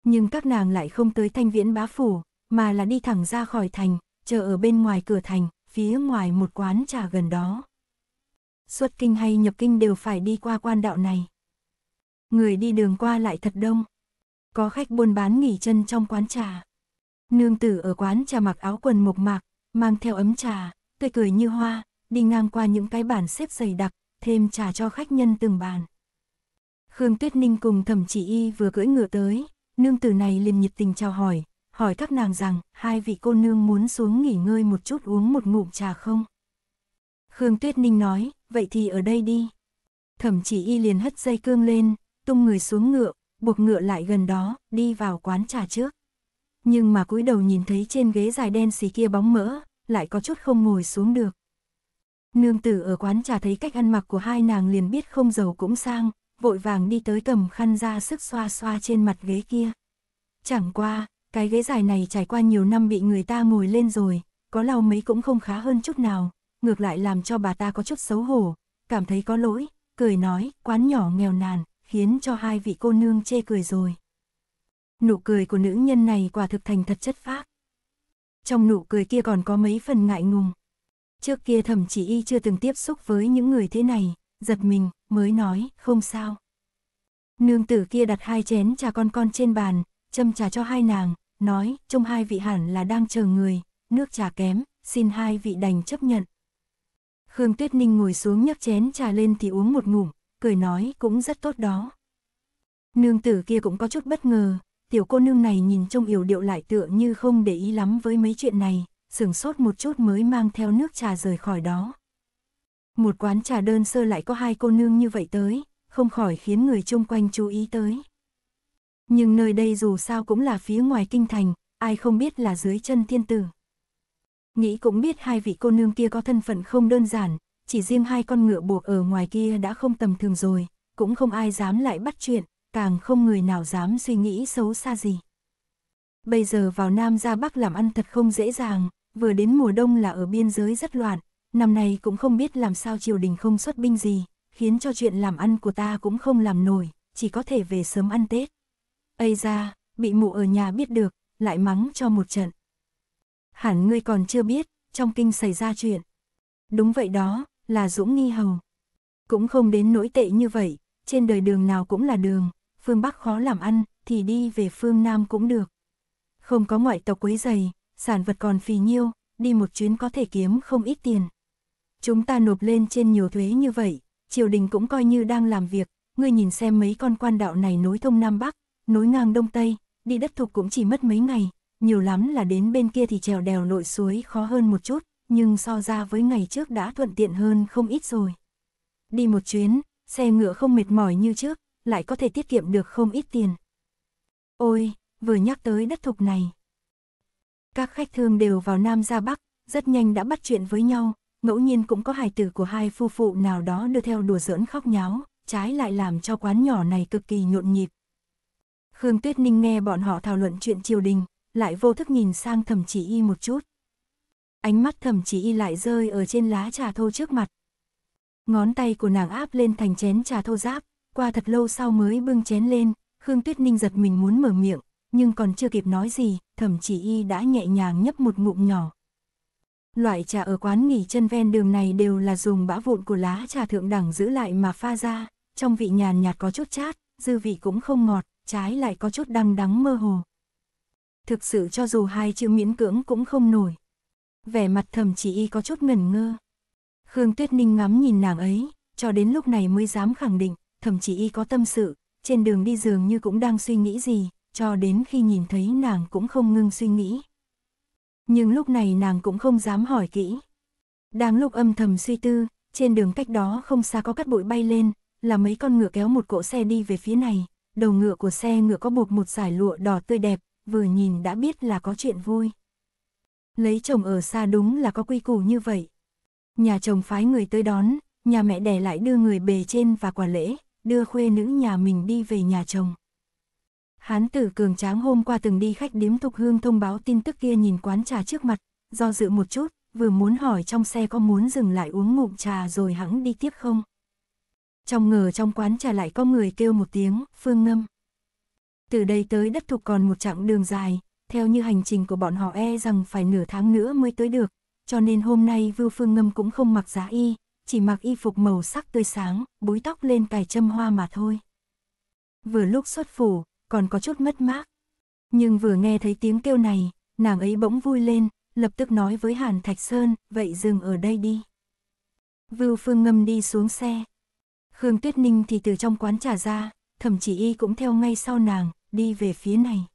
Nhưng các nàng lại không tới Thanh Viễn Bá Phủ, mà là đi thẳng ra khỏi thành, chờ ở bên ngoài cửa thành, phía ngoài một quán trà gần đó. Xuất kinh hay nhập kinh đều phải đi qua quan đạo này. Người đi đường qua lại thật đông. Có khách buôn bán nghỉ chân trong quán trà. Nương tử ở quán trà mặc áo quần mộc mạc, mang theo ấm trà, tươi cười như hoa, đi ngang qua những cái bàn xếp dày đặc, thêm trà cho khách nhân từng bàn. Khương Tuyết Ninh cùng thẩm chỉ y vừa cưỡi ngựa tới, nương tử này liền nhiệt tình chào hỏi, hỏi các nàng rằng hai vị cô nương muốn xuống nghỉ ngơi một chút uống một ngụm trà không. Khương Tuyết Ninh nói, vậy thì ở đây đi. Thẩm chỉ y liền hất dây cương lên, tung người xuống ngựa, buộc ngựa lại gần đó, đi vào quán trà trước. Nhưng mà cúi đầu nhìn thấy trên ghế dài đen xì kia bóng mỡ, lại có chút không ngồi xuống được. Nương tử ở quán trà thấy cách ăn mặc của hai nàng liền biết không giàu cũng sang, vội vàng đi tới cầm khăn ra sức xoa xoa trên mặt ghế kia. Chẳng qua, cái ghế dài này trải qua nhiều năm bị người ta ngồi lên rồi, có lau mấy cũng không khá hơn chút nào, ngược lại làm cho bà ta có chút xấu hổ, cảm thấy có lỗi, cười nói, quán nhỏ nghèo nàn, khiến cho hai vị cô nương chê cười rồi. Nụ cười của nữ nhân này quả thực thành thật chất phác. Trong nụ cười kia còn có mấy phần ngại ngùng, Trước kia thẩm chỉ y chưa từng tiếp xúc với những người thế này, giật mình, mới nói, không sao. Nương tử kia đặt hai chén trà con con trên bàn, châm trà cho hai nàng, nói, trông hai vị hẳn là đang chờ người, nước trà kém, xin hai vị đành chấp nhận. Khương Tuyết Ninh ngồi xuống nhấc chén trà lên thì uống một ngụm, cười nói cũng rất tốt đó. Nương tử kia cũng có chút bất ngờ, tiểu cô nương này nhìn trông yểu điệu lại tựa như không để ý lắm với mấy chuyện này, sửng sốt một chút mới mang theo nước trà rời khỏi đó. Một quán trà đơn sơ lại có hai cô nương như vậy tới, không khỏi khiến người chung quanh chú ý tới. Nhưng nơi đây dù sao cũng là phía ngoài kinh thành, ai không biết là dưới chân thiên tử. Nghĩ cũng biết hai vị cô nương kia có thân phận không đơn giản, chỉ riêng hai con ngựa buộc ở ngoài kia đã không tầm thường rồi, cũng không ai dám lại bắt chuyện, càng không người nào dám suy nghĩ xấu xa gì. Bây giờ vào Nam ra Bắc làm ăn thật không dễ dàng, vừa đến mùa đông là ở biên giới rất loạn, năm nay cũng không biết làm sao triều đình không xuất binh gì, khiến cho chuyện làm ăn của ta cũng không làm nổi, chỉ có thể về sớm ăn Tết. Ây ra, bị mụ ở nhà biết được, lại mắng cho một trận. Hẳn ngươi còn chưa biết, trong kinh xảy ra chuyện. Đúng vậy đó, là Dũng Nghi Hầu. Cũng không đến nỗi tệ như vậy, trên đời đường nào cũng là đường, phương Bắc khó làm ăn, thì đi về phương Nam cũng được. Không có ngoại tộc quấy dày, sản vật còn phì nhiêu, đi một chuyến có thể kiếm không ít tiền. Chúng ta nộp lên trên nhiều thuế như vậy, triều đình cũng coi như đang làm việc, ngươi nhìn xem mấy con quan đạo này nối thông Nam Bắc, nối ngang Đông Tây, đi đất thục cũng chỉ mất mấy ngày, nhiều lắm là đến bên kia thì trèo đèo lội suối khó hơn một chút, nhưng so ra với ngày trước đã thuận tiện hơn không ít rồi. Đi một chuyến, xe ngựa không mệt mỏi như trước, lại có thể tiết kiệm được không ít tiền. Ôi, vừa nhắc tới đất thục này. Các khách thương đều vào Nam ra Bắc, rất nhanh đã bắt chuyện với nhau, ngẫu nhiên cũng có hài tử của hai phu phụ nào đó đưa theo đùa giỡn khóc nháo, trái lại làm cho quán nhỏ này cực kỳ nhộn nhịp. Khương Tuyết Ninh nghe bọn họ thảo luận chuyện triều đình, lại vô thức nhìn sang thẩm chỉ y một chút. Ánh mắt thẩm chỉ y lại rơi ở trên lá trà thô trước mặt. Ngón tay của nàng áp lên thành chén trà thô giáp, qua thật lâu sau mới bưng chén lên, Khương Tuyết Ninh giật mình muốn mở miệng, nhưng còn chưa kịp nói gì, thẩm chỉ y đã nhẹ nhàng nhấp một ngụm nhỏ. Loại trà ở quán nghỉ chân ven đường này đều là dùng bã vụn của lá trà thượng đẳng giữ lại mà pha ra, trong vị nhàn nhạt có chút chát, dư vị cũng không ngọt, trái lại có chút đắng đắng mơ hồ. Thực sự cho dù hai chữ miễn cưỡng cũng không nổi. Vẻ mặt thầm chỉ y có chút ngẩn ngơ. Khương Tuyết Ninh ngắm nhìn nàng ấy, cho đến lúc này mới dám khẳng định, thậm chí y có tâm sự, trên đường đi dường như cũng đang suy nghĩ gì, cho đến khi nhìn thấy nàng cũng không ngưng suy nghĩ. Nhưng lúc này nàng cũng không dám hỏi kỹ. Đang lúc âm thầm suy tư, trên đường cách đó không xa có cát bụi bay lên, là mấy con ngựa kéo một cỗ xe đi về phía này, đầu ngựa của xe ngựa có buộc một giải lụa đỏ tươi đẹp, vừa nhìn đã biết là có chuyện vui. Lấy chồng ở xa đúng là có quy củ như vậy. Nhà chồng phái người tới đón, nhà mẹ đẻ lại đưa người bề trên và quả lễ, đưa khuê nữ nhà mình đi về nhà chồng. Hán tử cường tráng hôm qua từng đi khách điếm thục hương thông báo tin tức kia nhìn quán trà trước mặt, do dự một chút, vừa muốn hỏi trong xe có muốn dừng lại uống ngụm trà rồi hẳn đi tiếp không. Trong ngờ trong quán trà lại có người kêu một tiếng, phương ngâm. Từ đây tới đất thục còn một chặng đường dài, theo như hành trình của bọn họ e rằng phải nửa tháng nữa mới tới được, cho nên hôm nay Vưu Phương Ngâm cũng không mặc giá y, chỉ mặc y phục màu sắc tươi sáng, búi tóc lên cài châm hoa mà thôi. Vừa lúc xuất phủ, còn có chút mất mát. Nhưng vừa nghe thấy tiếng kêu này, nàng ấy bỗng vui lên, lập tức nói với Hàn Thạch Sơn, vậy dừng ở đây đi. Vưu Phương Ngâm đi xuống xe. Khương Tuyết Ninh thì từ trong quán trà ra, thậm chí y cũng theo ngay sau nàng, đi về phía này.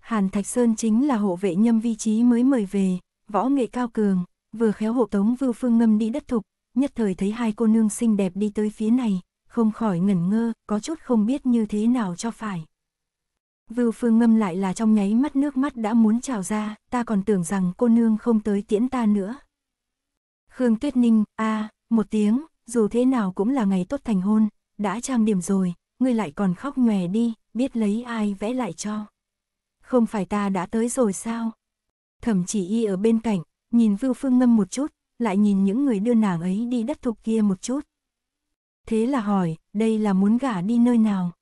Hàn Thạch Sơn chính là hộ vệ nhâm vi trí mới mời về, võ nghệ cao cường, vừa khéo hộ tống Vưu Phương Ngâm đi đất thục, nhất thời thấy hai cô nương xinh đẹp đi tới phía này, không khỏi ngẩn ngơ, có chút không biết như thế nào cho phải. Vưu Phương Ngâm lại là trong nháy mắt nước mắt đã muốn trào ra, ta còn tưởng rằng cô nương không tới tiễn ta nữa. Khương Tuyết Ninh, a một tiếng, dù thế nào cũng là ngày tốt thành hôn, đã trang điểm rồi, ngươi lại còn khóc nhòe đi, biết lấy ai vẽ lại cho. Không phải ta đã tới rồi sao? Thẩm chỉ y ở bên cạnh, nhìn Vưu Phương Ngâm một chút, lại nhìn những người đưa nàng ấy đi đất thục kia một chút. Thế là hỏi, đây là muốn gả đi nơi nào?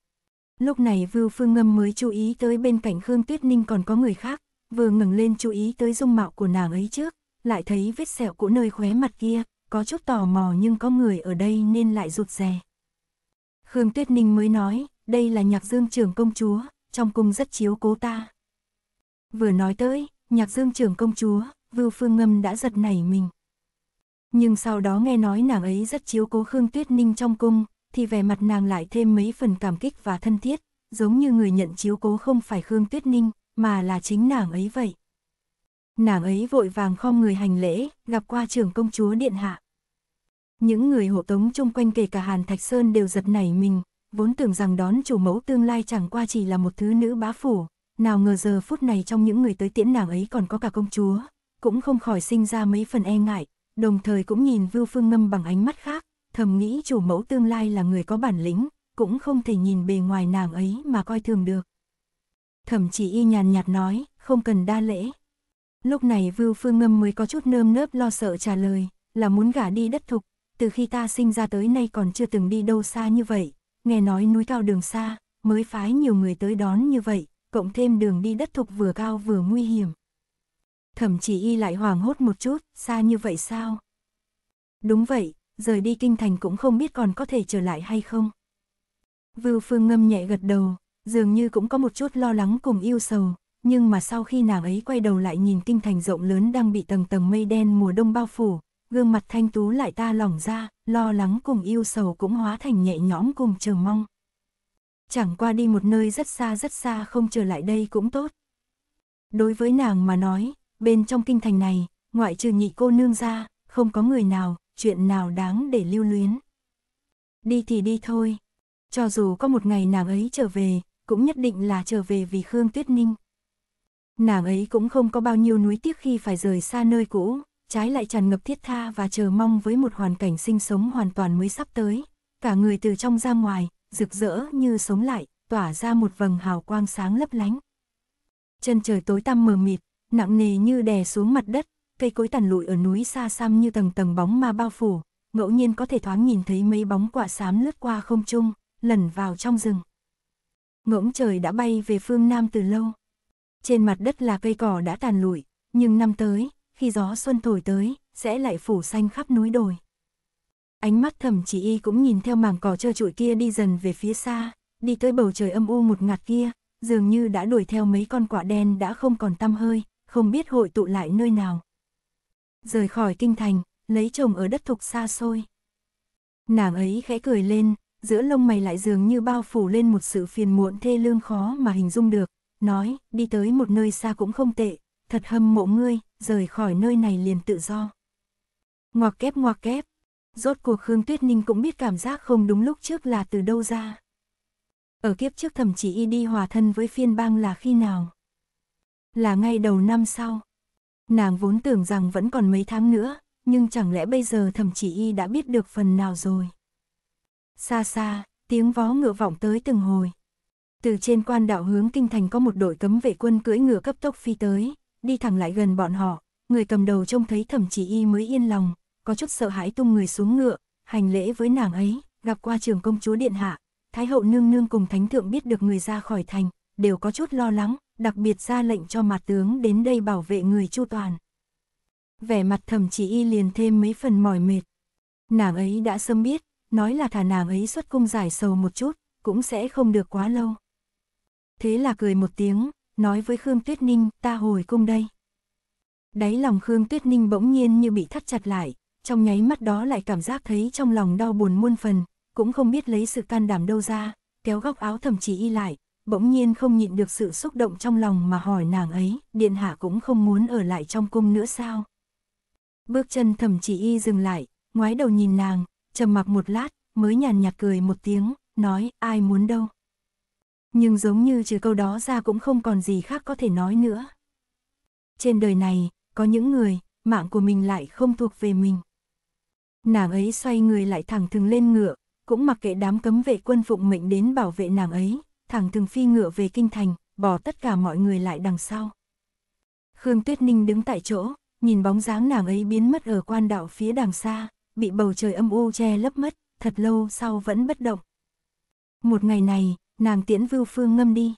Lúc này Vưu Phương Ngâm mới chú ý tới bên cạnh Khương Tuyết Ninh còn có người khác, vừa ngừng lên chú ý tới dung mạo của nàng ấy trước, lại thấy vết sẹo của nơi khóe mặt kia, có chút tò mò nhưng có người ở đây nên lại rụt rè. Khương Tuyết Ninh mới nói, đây là nhạc dương trưởng công chúa, trong cung rất chiếu cố ta. Vừa nói tới, nhạc dương trưởng công chúa, Vưu Phương Ngâm đã giật nảy mình. Nhưng sau đó nghe nói nàng ấy rất chiếu cố Khương Tuyết Ninh trong cung, thì vẻ mặt nàng lại thêm mấy phần cảm kích và thân thiết, giống như người nhận chiếu cố không phải Khương Tuyết Ninh, mà là chính nàng ấy vậy. Nàng ấy vội vàng khom người hành lễ, gặp qua trưởng công chúa điện hạ. Những người hộ tống chung quanh kể cả Hàn Thạch Sơn đều giật nảy mình, vốn tưởng rằng đón chủ mẫu tương lai chẳng qua chỉ là một thứ nữ bá phủ, nào ngờ giờ phút này trong những người tới tiễn nàng ấy còn có cả công chúa, cũng không khỏi sinh ra mấy phần e ngại, đồng thời cũng nhìn Vưu Phương Ngâm bằng ánh mắt khác, thầm nghĩ chủ mẫu tương lai là người có bản lĩnh, cũng không thể nhìn bề ngoài nàng ấy mà coi thường được. Thẩm chỉ y nhàn nhạt nói, không cần đa lễ. Lúc này Vưu Phương Ngâm mới có chút nơm nớp lo sợ trả lời, là muốn gả đi đất thục, từ khi ta sinh ra tới nay còn chưa từng đi đâu xa như vậy, nghe nói núi cao đường xa, mới phái nhiều người tới đón như vậy, cộng thêm đường đi đất thục vừa cao vừa nguy hiểm. Thẩm chỉ y lại hoảng hốt một chút, xa như vậy sao? Đúng vậy, rời đi kinh thành cũng không biết còn có thể trở lại hay không. Vưu Phương ngâm nhẹ gật đầu, dường như cũng có một chút lo lắng cùng yêu sầu, nhưng mà sau khi nàng ấy quay đầu lại nhìn kinh thành rộng lớn đang bị tầng tầng mây đen mùa đông bao phủ, gương mặt thanh tú lại ta lỏng ra, lo lắng cùng yêu sầu cũng hóa thành nhẹ nhõm cùng chờ mong. Chẳng qua đi một nơi rất xa rất xa không trở lại đây cũng tốt. Đối với nàng mà nói, bên trong kinh thành này, ngoại trừ nhị cô nương ra, không có người nào, chuyện nào đáng để lưu luyến. Đi thì đi thôi. Cho dù có một ngày nàng ấy trở về, cũng nhất định là trở về vì Khương Tuyết Ninh. Nàng ấy cũng không có bao nhiêu nuối tiếc khi phải rời xa nơi cũ, trái lại tràn ngập thiết tha và chờ mong với một hoàn cảnh sinh sống hoàn toàn mới sắp tới. Cả người từ trong ra ngoài, rực rỡ như sống lại, tỏa ra một vầng hào quang sáng lấp lánh. Chân trời tối tăm mờ mịt, nặng nề như đè xuống mặt đất, cây cối tàn lụi ở núi xa xăm như tầng tầng bóng ma bao phủ, ngẫu nhiên có thể thoáng nhìn thấy mấy bóng quả xám lướt qua không trung, lẩn vào trong rừng. Ngỗng trời đã bay về phương Nam từ lâu. Trên mặt đất là cây cỏ đã tàn lụi, nhưng năm tới, khi gió xuân thổi tới, sẽ lại phủ xanh khắp núi đồi. Ánh mắt thầm chỉ y cũng nhìn theo mảng cỏ trơ trụi kia đi dần về phía xa, đi tới bầu trời âm u một ngạt kia, dường như đã đuổi theo mấy con quả đen đã không còn tăm hơi, không biết hội tụ lại nơi nào. Rời khỏi kinh thành, lấy chồng ở đất thục xa xôi. Nàng ấy khẽ cười lên, giữa lông mày lại dường như bao phủ lên một sự phiền muộn thê lương khó mà hình dung được, nói, đi tới một nơi xa cũng không tệ, thật hâm mộ ngươi, rời khỏi nơi này liền tự do. Ngoạc kép ngoạc kép, rốt cuộc Khương Tuyết Ninh cũng biết cảm giác không đúng lúc trước là từ đâu ra. Ở kiếp trước thậm chí y đi hòa thân với phiên bang là khi nào? Là ngay đầu năm sau. Nàng vốn tưởng rằng vẫn còn mấy tháng nữa, nhưng chẳng lẽ bây giờ thậm chí y đã biết được phần nào rồi. Xa xa, tiếng vó ngựa vọng tới từng hồi. Từ trên quan đạo hướng kinh thành có một đội cấm vệ quân cưỡi ngựa cấp tốc phi tới, đi thẳng lại gần bọn họ, người cầm đầu trông thấy thẩm chỉ y mới yên lòng, có chút sợ hãi tung người xuống ngựa, hành lễ với nàng ấy, gặp qua trường công chúa điện hạ, thái hậu nương nương cùng thánh thượng biết được người ra khỏi thành, đều có chút lo lắng, đặc biệt ra lệnh cho mặt tướng đến đây bảo vệ người chu toàn. Vẻ mặt thẩm chỉ y liền thêm mấy phần mỏi mệt. Nàng ấy đã sớm biết, nói là thả nàng ấy xuất cung giải sầu một chút, cũng sẽ không được quá lâu. Thế là cười một tiếng, nói với Khương Tuyết Ninh, ta hồi cung đây. Đáy lòng Khương Tuyết Ninh bỗng nhiên như bị thắt chặt lại, trong nháy mắt đó lại cảm giác thấy trong lòng đau buồn muôn phần, cũng không biết lấy sự can đảm đâu ra, kéo góc áo thầm chỉ y lại, bỗng nhiên không nhịn được sự xúc động trong lòng mà hỏi nàng ấy, điện hạ cũng không muốn ở lại trong cung nữa sao. Bước chân thầm chỉ y dừng lại, ngoái đầu nhìn nàng, trầm mặc một lát, mới nhàn nhạt cười một tiếng, nói, ai muốn đâu. Nhưng giống như trừ câu đó ra cũng không còn gì khác có thể nói nữa. Trên đời này, có những người, mạng của mình lại không thuộc về mình. Nàng ấy xoay người lại thẳng thừng lên ngựa, cũng mặc kệ đám cấm vệ quân phụng mệnh đến bảo vệ nàng ấy, thẳng thừng phi ngựa về kinh thành, bỏ tất cả mọi người lại đằng sau. Khương Tuyết Ninh đứng tại chỗ, nhìn bóng dáng nàng ấy biến mất ở quan đạo phía đằng xa, bị bầu trời âm u che lấp mất, thật lâu sau vẫn bất động. Một ngày này, nàng tiễn vưu phương ngâm đi.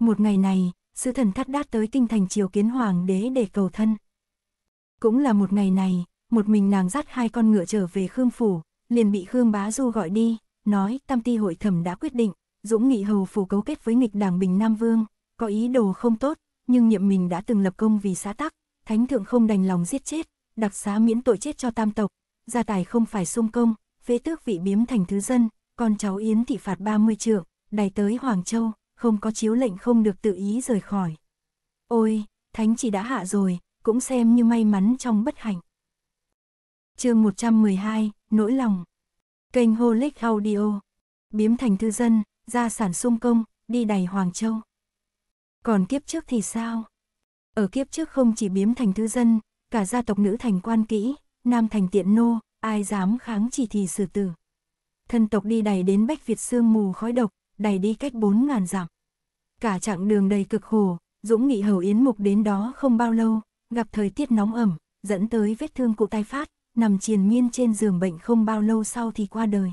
Một ngày này, sứ thần thắt đát tới kinh thành triều kiến hoàng đế để cầu thân. Cũng là một ngày này, một mình nàng dắt hai con ngựa trở về Khương Phủ, liền bị Khương Bá Du gọi đi, nói tam ti hội thẩm đã quyết định, Dũng Nghị Hầu Phủ cấu kết với nghịch đảng Bình Nam Vương, có ý đồ không tốt, nhưng nhiệm mình đã từng lập công vì xã tắc, thánh thượng không đành lòng giết chết, đặc xá miễn tội chết cho tam tộc, gia tài không phải sung công, phế tước vị biếm thành thứ dân, con cháu Yến thị phạt 30 trượng, đày tới Hoàng Châu, không có chiếu lệnh không được tự ý rời khỏi. Ôi, thánh chỉ đã hạ rồi, cũng xem như may mắn trong bất hạnh. chương 112, Nỗi lòng Kênh Holic Audio Biếm thành thư dân, gia sản sung công, đi đầy Hoàng Châu. Còn kiếp trước thì sao? Ở kiếp trước không chỉ biếm thành thư dân, cả gia tộc nữ thành quan kỹ, nam thành tiện nô, ai dám kháng chỉ thì xử tử. Thân tộc đi đầy đến Bách Việt sương mù khói độc, đầy đi cách 4.000 dặm. Cả chặng đường đầy cực khổ, Dũng Nghị Hầu Yến Mục đến đó không bao lâu, gặp thời tiết nóng ẩm, dẫn tới vết thương cụ tai phát, nằm triền miên trên giường bệnh không bao lâu sau thì qua đời.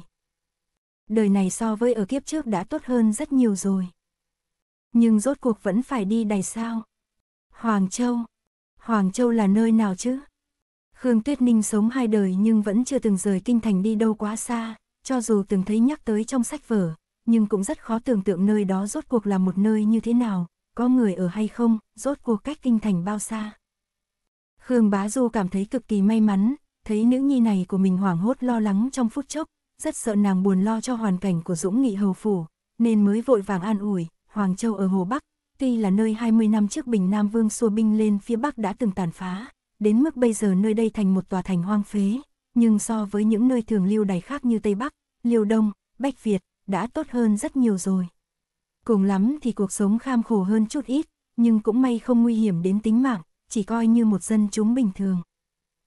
Đời này so với ở kiếp trước đã tốt hơn rất nhiều rồi. Nhưng rốt cuộc vẫn phải đi đầy sao. Hoàng Châu. Hoàng Châu là nơi nào chứ? Khương Tuyết Ninh sống hai đời nhưng vẫn chưa từng rời kinh thành đi đâu quá xa, cho dù từng thấy nhắc tới trong sách vở, nhưng cũng rất khó tưởng tượng nơi đó rốt cuộc là một nơi như thế nào, có người ở hay không, rốt cuộc cách kinh thành bao xa. Khương Bá Du cảm thấy cực kỳ may mắn, thấy nữ nhi này của mình hoảng hốt lo lắng trong phút chốc, rất sợ nàng buồn lo cho hoàn cảnh của Dũng Nghị Hầu Phủ, nên mới vội vàng an ủi, Hoàng Châu ở Hồ Bắc, tuy là nơi 20 năm trước Bình Nam Vương xua binh lên phía Bắc đã từng tàn phá, đến mức bây giờ nơi đây thành một tòa thành hoang phế, nhưng so với những nơi thường lưu đày khác như Tây Bắc, Liêu Đông, Bách Việt, đã tốt hơn rất nhiều rồi. Cùng lắm thì cuộc sống kham khổ hơn chút ít, nhưng cũng may không nguy hiểm đến tính mạng, chỉ coi như một dân chúng bình thường.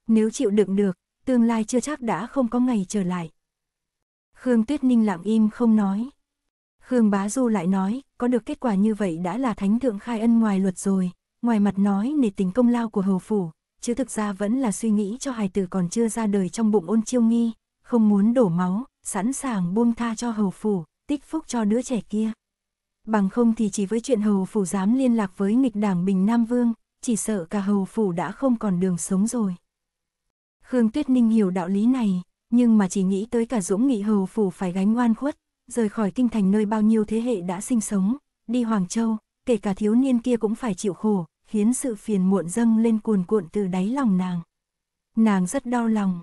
Nếu chịu đựng được, tương lai chưa chắc đã không có ngày trở lại. Khương Tuyết Ninh lặng im không nói. Khương Bá Du lại nói, có được kết quả như vậy đã là thánh thượng khai ân ngoài luật rồi, ngoài mặt nói nể tình công lao của hầu phủ, chứ thực ra vẫn là suy nghĩ cho hài tử còn chưa ra đời trong bụng ôn chiêu nghi, không muốn đổ máu, sẵn sàng buông tha cho hầu phủ, tích phúc cho đứa trẻ kia. Bằng không thì chỉ với chuyện hầu phủ dám liên lạc với nghịch đảng Bình Nam Vương, chỉ sợ cả hầu phủ đã không còn đường sống rồi. Khương Tuyết Ninh hiểu đạo lý này, nhưng mà chỉ nghĩ tới cả Dũng Nghị hầu phủ phải gánh oan khuất, rời khỏi kinh thành nơi bao nhiêu thế hệ đã sinh sống, đi Hoàng Châu, kể cả thiếu niên kia cũng phải chịu khổ, khiến sự phiền muộn dâng lên cuồn cuộn từ đáy lòng nàng. Nàng rất đau lòng.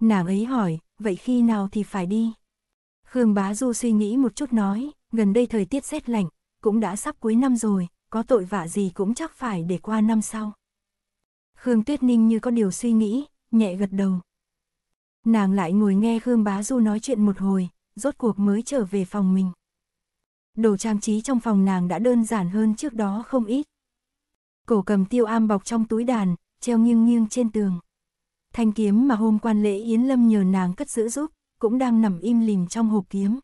Nàng ấy hỏi, vậy khi nào thì phải đi? Khương Bá Du suy nghĩ một chút nói, gần đây thời tiết rét lạnh, cũng đã sắp cuối năm rồi, có tội vạ gì cũng chắc phải để qua năm sau. Khương Tuyết Ninh như có điều suy nghĩ, nhẹ gật đầu. Nàng lại ngồi nghe Khương Bá Du nói chuyện một hồi, rốt cuộc mới trở về phòng mình. Đồ trang trí trong phòng nàng đã đơn giản hơn trước đó không ít. Cổ cầm tiêu am bọc trong túi đàn, treo nghiêng nghiêng trên tường. Thanh kiếm mà hôm quan lễ Yến Lâm nhờ nàng cất giữ giúp, cũng đang nằm im lìm trong hộp kiếm.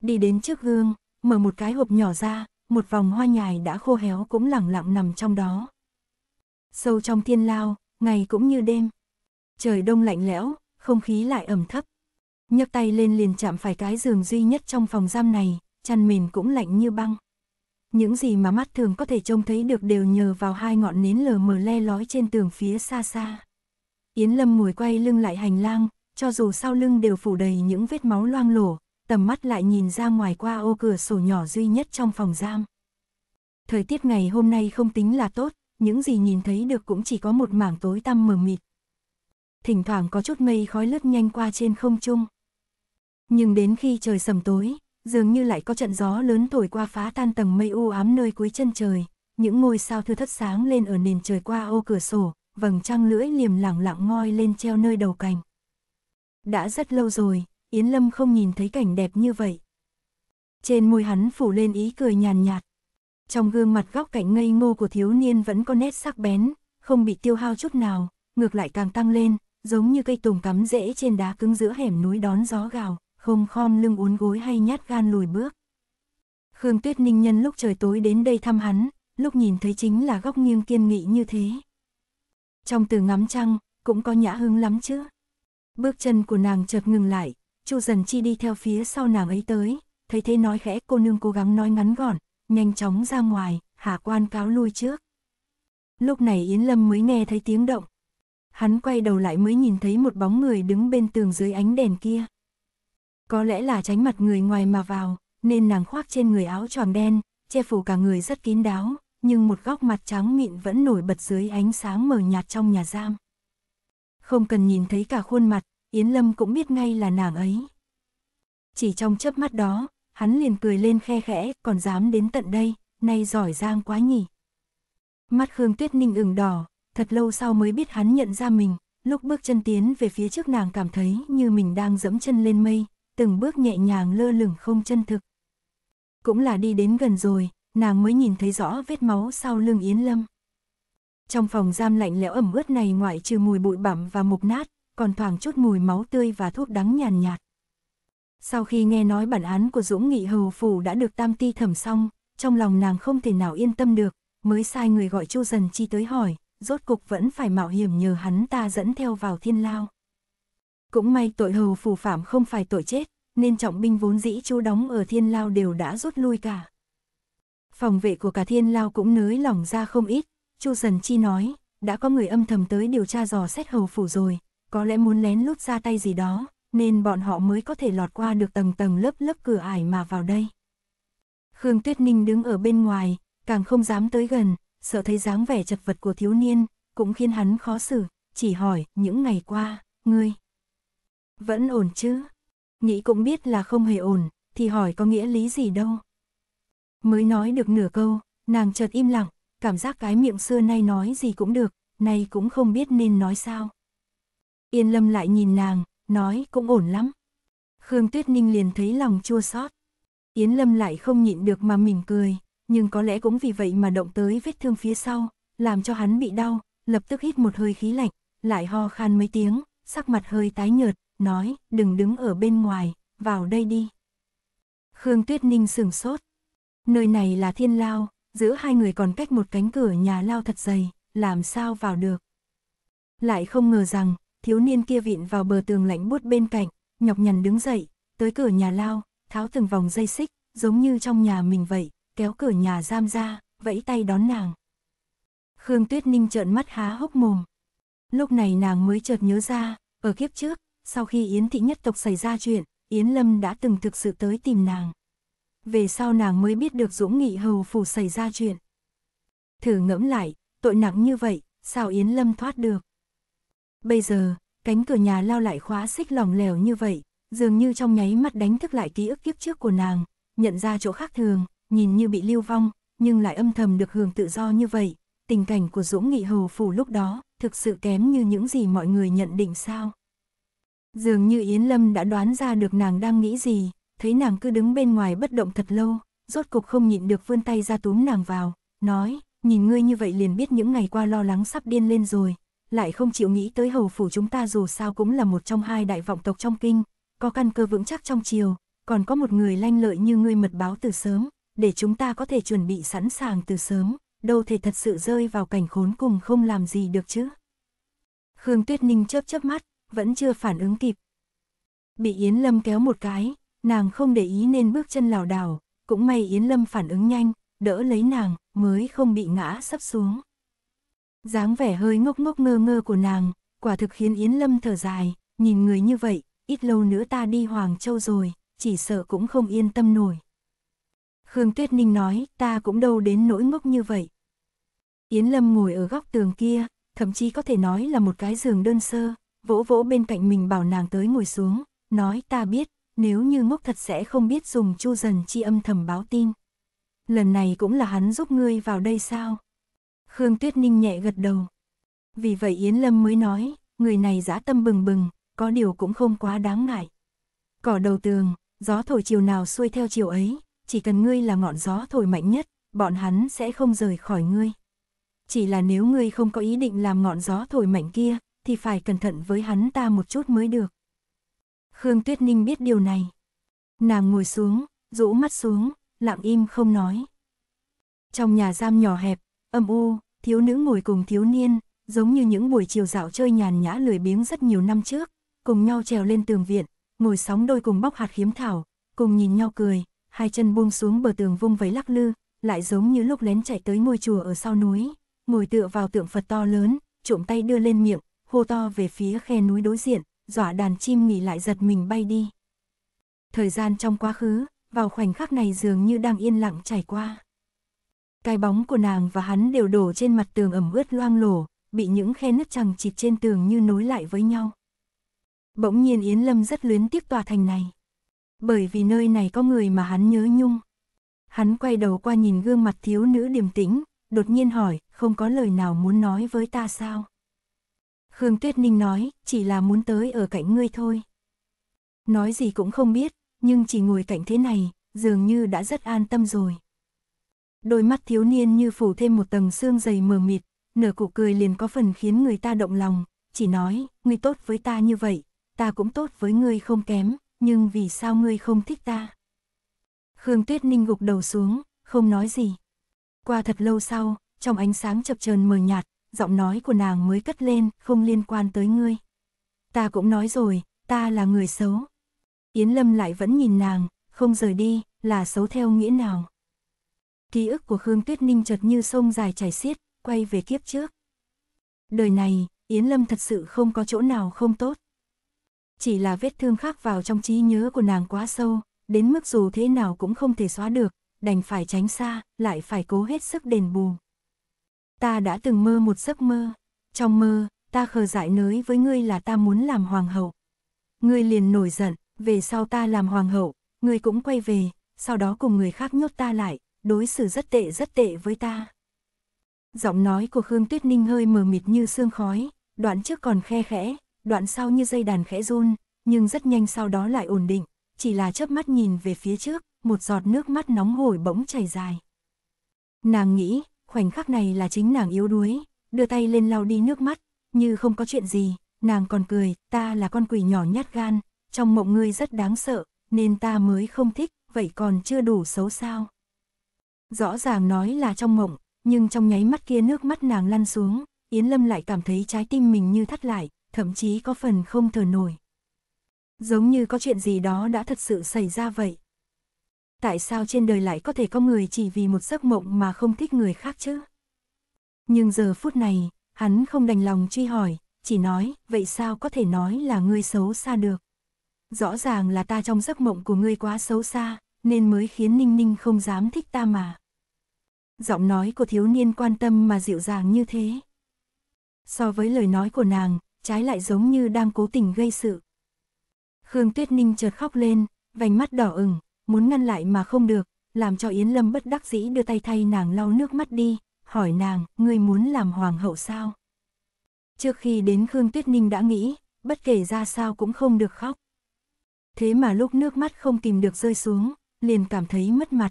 Đi đến trước gương, mở một cái hộp nhỏ ra, một vòng hoa nhài đã khô héo cũng lẳng lặng nằm trong đó. Sâu trong thiên lao, ngày cũng như đêm. Trời đông lạnh lẽo, không khí lại ẩm thấp. nhấc tay lên liền chạm phải cái giường duy nhất trong phòng giam này, chăn mền cũng lạnh như băng. Những gì mà mắt thường có thể trông thấy được đều nhờ vào hai ngọn nến lờ mờ le lói trên tường phía xa xa. Yến Lâm ngồi quay lưng lại hành lang, cho dù sau lưng đều phủ đầy những vết máu loang lổ, tầm mắt lại nhìn ra ngoài qua ô cửa sổ nhỏ duy nhất trong phòng giam. Thời tiết ngày hôm nay không tính là tốt, những gì nhìn thấy được cũng chỉ có một mảng tối tăm mờ mịt. Thỉnh thoảng có chút mây khói lướt nhanh qua trên không trung. Nhưng đến khi trời sầm tối, dường như lại có trận gió lớn thổi qua phá tan tầng mây u ám nơi cuối chân trời, những ngôi sao thưa thất sáng lên ở nền trời qua ô cửa sổ, vầng trăng lưỡi liềm lẳng lặng ngoi lên treo nơi đầu cành. Đã rất lâu rồi, Yến Lâm không nhìn thấy cảnh đẹp như vậy. Trên môi hắn phủ lên ý cười nhàn nhạt. Trong gương mặt góc cạnh ngây ngô của thiếu niên vẫn có nét sắc bén, không bị tiêu hao chút nào, ngược lại càng tăng lên, giống như cây tùng cắm rễ trên đá cứng giữa hẻm núi đón gió gào, không khom lưng uốn gối hay nhát gan lùi bước. Khương Tuyết Ninh nhân lúc trời tối đến đây thăm hắn, lúc nhìn thấy chính là góc nghiêng kiên nghị như thế. Trong từ ngắm trăng, cũng có nhã hứng lắm chứ. Bước chân của nàng chợt ngừng lại, Chu dần chi đi theo phía sau nàng ấy tới, thấy thế nói khẽ cô nương cố gắng nói ngắn gọn, nhanh chóng ra ngoài, hạ quan cáo lui trước. Lúc này Yến Lâm mới nghe thấy tiếng động. Hắn quay đầu lại mới nhìn thấy một bóng người đứng bên tường dưới ánh đèn kia. Có lẽ là tránh mặt người ngoài mà vào, nên nàng khoác trên người áo tròn đen, che phủ cả người rất kín đáo, nhưng một góc mặt trắng mịn vẫn nổi bật dưới ánh sáng mờ nhạt trong nhà giam. Không cần nhìn thấy cả khuôn mặt, Yến Lâm cũng biết ngay là nàng ấy. Chỉ trong chớp mắt đó, hắn liền cười lên khe khẽ, còn dám đến tận đây, nay giỏi giang quá nhỉ. Mắt Khương Tuyết Ninh ửng đỏ, thật lâu sau mới biết hắn nhận ra mình, lúc bước chân tiến về phía trước nàng cảm thấy như mình đang dẫm chân lên mây, từng bước nhẹ nhàng lơ lửng không chân thực. Cũng là đi đến gần rồi, nàng mới nhìn thấy rõ vết máu sau lưng Yến Lâm. Trong phòng giam lạnh lẽo ẩm ướt này ngoại trừ mùi bụi bặm và mục nát, còn thoảng chút mùi máu tươi và thuốc đắng nhàn nhạt. Sau khi nghe nói bản án của Dũng Nghị Hầu Phủ đã được tam ti thẩm xong, trong lòng nàng không thể nào yên tâm được, mới sai người gọi Chu Dần Chi tới hỏi, rốt cục vẫn phải mạo hiểm nhờ hắn ta dẫn theo vào thiên lao. Cũng may tội hầu phủ phạm không phải tội chết, nên trọng binh vốn dĩ chu đóng ở thiên lao đều đã rút lui cả. Phòng vệ của cả thiên lao cũng nới lỏng ra không ít, Chu Dần Chi nói, đã có người âm thầm tới điều tra dò xét hầu phủ rồi, có lẽ muốn lén lút ra tay gì đó, nên bọn họ mới có thể lọt qua được tầng tầng lớp lớp cửa ải mà vào đây. Khương Tuyết Ninh đứng ở bên ngoài, càng không dám tới gần, sợ thấy dáng vẻ chật vật của thiếu niên, cũng khiến hắn khó xử, chỉ hỏi, những ngày qua, ngươi vẫn ổn chứ? Nghĩ cũng biết là không hề ổn, thì hỏi có nghĩa lý gì đâu. Mới nói được nửa câu, nàng chợt im lặng, cảm giác cái miệng xưa nay nói gì cũng được, nay cũng không biết nên nói sao. Yên lâm lại nhìn nàng, nói cũng ổn lắm. Khương Tuyết Ninh liền thấy lòng chua xót. Yến Lâm lại không nhịn được mà mỉm cười, nhưng có lẽ cũng vì vậy mà động tới vết thương phía sau, làm cho hắn bị đau, lập tức hít một hơi khí lạnh, lại ho khan mấy tiếng, sắc mặt hơi tái nhợt, nói, đừng đứng ở bên ngoài, vào đây đi. Khương Tuyết Ninh sửng sốt. Nơi này là thiên lao, giữa hai người còn cách một cánh cửa nhà lao thật dày, làm sao vào được. Lại không ngờ rằng, thiếu niên kia vịn vào bờ tường lạnh buốt bên cạnh, nhọc nhằn đứng dậy, tới cửa nhà lao, tháo từng vòng dây xích, giống như trong nhà mình vậy, kéo cửa nhà giam ra, vẫy tay đón nàng. Khương Tuyết Ninh trợn mắt há hốc mồm. Lúc này nàng mới chợt nhớ ra, ở kiếp trước, sau khi Yến Thị nhất tộc xảy ra chuyện, Yến Lâm đã từng thực sự tới tìm nàng. Về sau nàng mới biết được Dũng Nghị Hầu Phủ xảy ra chuyện. Thử ngẫm lại, tội nặng như vậy, sao Yến Lâm thoát được? Bây giờ, cánh cửa nhà lao lại khóa xích lỏng lẻo như vậy, dường như trong nháy mắt đánh thức lại ký ức kiếp trước của nàng, nhận ra chỗ khác thường, nhìn như bị lưu vong, nhưng lại âm thầm được hưởng tự do như vậy. Tình cảnh của Dũng Nghị Hầu Phủ lúc đó, thực sự kém như những gì mọi người nhận định sao. Dường như Yến Lâm đã đoán ra được nàng đang nghĩ gì, thấy nàng cứ đứng bên ngoài bất động thật lâu, rốt cục không nhịn được vươn tay ra túm nàng vào, nói, nhìn ngươi như vậy liền biết những ngày qua lo lắng sắp điên lên rồi, lại không chịu nghĩ tới hầu phủ chúng ta dù sao cũng là một trong hai đại vọng tộc trong kinh, có căn cơ vững chắc trong triều, còn có một người lanh lợi như ngươi mật báo từ sớm, để chúng ta có thể chuẩn bị sẵn sàng từ sớm, đâu thể thật sự rơi vào cảnh khốn cùng không làm gì được chứ. Khương Tuyết Ninh chớp chớp mắt, vẫn chưa phản ứng kịp. Bị Yến Lâm kéo một cái, nàng không để ý nên bước chân lảo đảo, cũng may Yến Lâm phản ứng nhanh, đỡ lấy nàng, mới không bị ngã sắp xuống. dáng vẻ hơi ngốc ngốc ngơ ngơ của nàng, quả thực khiến Yến Lâm thở dài, nhìn người như vậy, ít lâu nữa ta đi Hoàng Châu rồi, chỉ sợ cũng không yên tâm nổi. Khương Tuyết Ninh nói, ta cũng đâu đến nỗi ngốc như vậy. Yến Lâm ngồi ở góc tường kia, thậm chí có thể nói là một cái giường đơn sơ, vỗ vỗ bên cạnh mình bảo nàng tới ngồi xuống, nói ta biết, nếu như ngốc thật sẽ không biết dùng chu dần chi âm thầm báo tin. Lần này cũng là hắn giúp ngươi vào đây sao? Khương Tuyết Ninh nhẹ gật đầu. Vì vậy Yến Lâm mới nói, người này dã tâm bừng bừng, có điều cũng không quá đáng ngại. Cỏ đầu tường, gió thổi chiều nào xuôi theo chiều ấy, chỉ cần ngươi là ngọn gió thổi mạnh nhất, bọn hắn sẽ không rời khỏi ngươi. Chỉ là nếu ngươi không có ý định làm ngọn gió thổi mạnh kia, thì phải cẩn thận với hắn ta một chút mới được. Khương Tuyết Ninh biết điều này. Nàng ngồi xuống, rũ mắt xuống, lặng im không nói. Trong nhà giam nhỏ hẹp, âm u, thiếu nữ ngồi cùng thiếu niên, giống như những buổi chiều dạo chơi nhàn nhã lười biếng rất nhiều năm trước, cùng nhau trèo lên tường viện, ngồi sóng đôi cùng bóc hạt khiếm thảo, cùng nhìn nhau cười, hai chân buông xuống bờ tường vung vấy lắc lư, lại giống như lúc lén chạy tới ngôi chùa ở sau núi, ngồi tựa vào tượng Phật to lớn, trộm tay đưa lên miệng, hô to về phía khe núi đối diện, dọa đàn chim nghỉ lại giật mình bay đi. Thời gian trong quá khứ, vào khoảnh khắc này dường như đang yên lặng trải qua. Cái bóng của nàng và hắn đều đổ trên mặt tường ẩm ướt loang lổ, bị những khe nứt chằng chịt trên tường như nối lại với nhau. Bỗng nhiên Yến Lâm rất luyến tiếc tòa thành này. Bởi vì nơi này có người mà hắn nhớ nhung. Hắn quay đầu qua nhìn gương mặt thiếu nữ điềm tĩnh, đột nhiên hỏi, không có lời nào muốn nói với ta sao? Khương Tuyết Ninh nói, chỉ là muốn tới ở cạnh ngươi thôi. Nói gì cũng không biết, nhưng chỉ ngồi cạnh thế này, dường như đã rất an tâm rồi. Đôi mắt thiếu niên như phủ thêm một tầng xương dày mờ mịt, nở cụ cười liền có phần khiến người ta động lòng, chỉ nói, ngươi tốt với ta như vậy, ta cũng tốt với ngươi không kém, nhưng vì sao ngươi không thích ta? Khương Tuyết Ninh gục đầu xuống, không nói gì. Qua thật lâu sau, trong ánh sáng chập chờn mờ nhạt, giọng nói của nàng mới cất lên, không liên quan tới ngươi. Ta cũng nói rồi, ta là người xấu. Yến Lâm lại vẫn nhìn nàng, không rời đi, là xấu theo nghĩa nào. Ký ức của Khương Tuyết Ninh chợt như sông dài chảy xiết, quay về kiếp trước. Đời này, Yến Lâm thật sự không có chỗ nào không tốt. Chỉ là vết thương khắc vào trong trí nhớ của nàng quá sâu, đến mức dù thế nào cũng không thể xóa được, đành phải tránh xa, lại phải cố hết sức đền bù. Ta đã từng mơ một giấc mơ, trong mơ, ta khờ dại nới với ngươi là ta muốn làm hoàng hậu. Ngươi liền nổi giận, về sau ta làm hoàng hậu, ngươi cũng quay về, sau đó cùng người khác nhốt ta lại, đối xử rất tệ rất tệ với ta. Giọng nói của Khương Tuyết Ninh hơi mờ mịt như sương khói, đoạn trước còn khe khẽ, đoạn sau như dây đàn khẽ run, nhưng rất nhanh sau đó lại ổn định, chỉ là chớp mắt nhìn về phía trước, một giọt nước mắt nóng hổi bỗng chảy dài. Nàng nghĩ, khoảnh khắc này là chính nàng yếu đuối, đưa tay lên lau đi nước mắt, như không có chuyện gì, nàng còn cười, ta là con quỷ nhỏ nhát gan, trong mộng ngươi rất đáng sợ, nên ta mới không thích, vậy còn chưa đủ xấu sao. Rõ ràng nói là trong mộng, nhưng trong nháy mắt kia nước mắt nàng lăn xuống, Yến Lâm lại cảm thấy trái tim mình như thắt lại, thậm chí có phần không thở nổi. Giống như có chuyện gì đó đã thật sự xảy ra vậy. Tại sao trên đời lại có thể có người chỉ vì một giấc mộng mà không thích người khác chứ? Nhưng giờ phút này, hắn không đành lòng truy hỏi, chỉ nói, vậy sao có thể nói là ngươi xấu xa được? Rõ ràng là ta trong giấc mộng của ngươi quá xấu xa, nên mới khiến Ninh Ninh không dám thích ta mà. Giọng nói của thiếu niên quan tâm mà dịu dàng như thế. So với lời nói của nàng, trái lại giống như đang cố tình gây sự. Khương Tuyết Ninh chợt khóc lên, vành mắt đỏ ửng, muốn ngăn lại mà không được, làm cho Yến Lâm bất đắc dĩ đưa tay thay nàng lau nước mắt đi, hỏi nàng, ngươi muốn làm hoàng hậu sao? Trước khi đến Khương Tuyết Ninh đã nghĩ, bất kể ra sao cũng không được khóc. Thế mà lúc nước mắt không kìm được rơi xuống, liền cảm thấy mất mặt.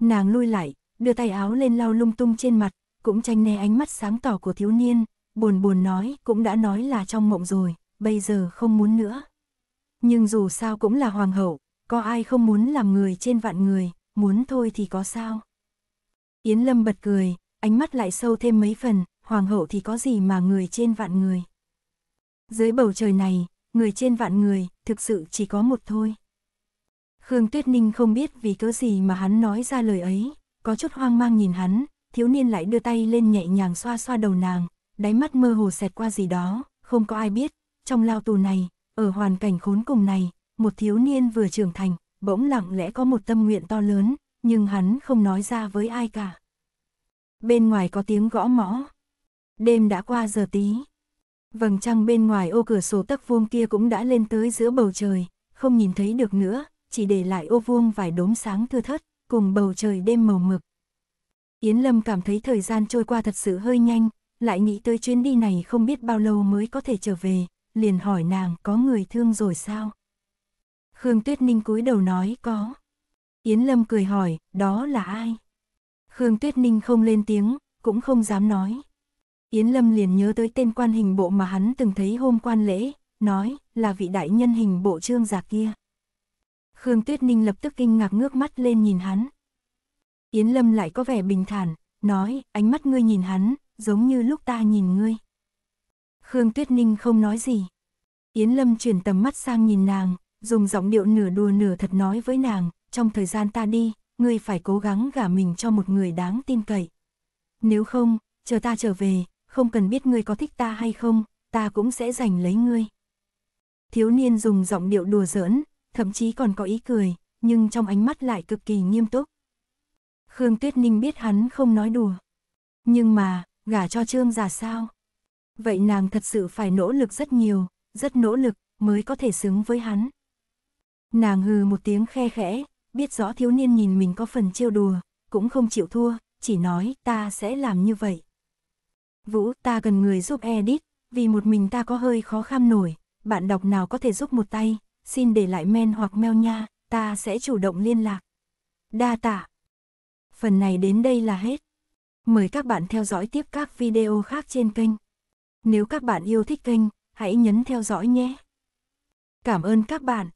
Nàng lui lại, đưa tay áo lên lau lung tung trên mặt, cũng tranh né ánh mắt sáng tỏ của thiếu niên, buồn buồn nói, cũng đã nói là trong mộng rồi, bây giờ không muốn nữa. Nhưng dù sao cũng là hoàng hậu, có ai không muốn làm người trên vạn người, muốn thôi thì có sao. Yến Lâm bật cười, ánh mắt lại sâu thêm mấy phần, hoàng hậu thì có gì mà người trên vạn người. Dưới bầu trời này, người trên vạn người, thực sự chỉ có một thôi. Khương Tuyết Ninh không biết vì cớ gì mà hắn nói ra lời ấy, có chút hoang mang nhìn hắn, thiếu niên lại đưa tay lên nhẹ nhàng xoa xoa đầu nàng, đáy mắt mơ hồ xẹt qua gì đó, không có ai biết, trong lao tù này, ở hoàn cảnh khốn cùng này, một thiếu niên vừa trưởng thành, bỗng lặng lẽ có một tâm nguyện to lớn, nhưng hắn không nói ra với ai cả. Bên ngoài có tiếng gõ mõ. Đêm đã qua giờ tí. Vầng trăng bên ngoài ô cửa sổ tắc vuông kia cũng đã lên tới giữa bầu trời, không nhìn thấy được nữa, chỉ để lại ô vuông vài đốm sáng thưa thất, cùng bầu trời đêm màu mực. Yến Lâm cảm thấy thời gian trôi qua thật sự hơi nhanh, lại nghĩ tới chuyến đi này không biết bao lâu mới có thể trở về, liền hỏi nàng có người thương rồi sao? Khương Tuyết Ninh cúi đầu nói có. Yến Lâm cười hỏi, đó là ai? Khương Tuyết Ninh không lên tiếng, cũng không dám nói. Yến Lâm liền nhớ tới tên quan hình bộ mà hắn từng thấy hôm quan lễ, nói là vị đại nhân hình bộ trương giả kia. Khương Tuyết Ninh lập tức kinh ngạc ngước mắt lên nhìn hắn. Yến Lâm lại có vẻ bình thản, nói, ánh mắt ngươi nhìn hắn, giống như lúc ta nhìn ngươi. Khương Tuyết Ninh không nói gì. Yến Lâm chuyển tầm mắt sang nhìn nàng, dùng giọng điệu nửa đùa nửa thật nói với nàng, trong thời gian ta đi, ngươi phải cố gắng gả mình cho một người đáng tin cậy. Nếu không, chờ ta trở về, không cần biết ngươi có thích ta hay không, ta cũng sẽ giành lấy ngươi. Thiếu niên dùng giọng điệu đùa giỡn, thậm chí còn có ý cười, nhưng trong ánh mắt lại cực kỳ nghiêm túc. Khương Tuyết Ninh biết hắn không nói đùa. Nhưng mà, gả cho trương già sao? Vậy nàng thật sự phải nỗ lực rất nhiều, rất nỗ lực, mới có thể xứng với hắn. Nàng hừ một tiếng khe khẽ, biết rõ thiếu niên nhìn mình có phần trêu đùa, cũng không chịu thua, chỉ nói ta sẽ làm như vậy. Vũ ta cần người giúp edit, vì một mình ta có hơi khó khăn nổi, bạn đọc nào có thể giúp một tay, xin để lại men hoặc mail nha, ta sẽ chủ động liên lạc. Đa tạ. Phần này đến đây là hết. Mời các bạn theo dõi tiếp các video khác trên kênh. Nếu các bạn yêu thích kênh, hãy nhấn theo dõi nhé. Cảm ơn các bạn.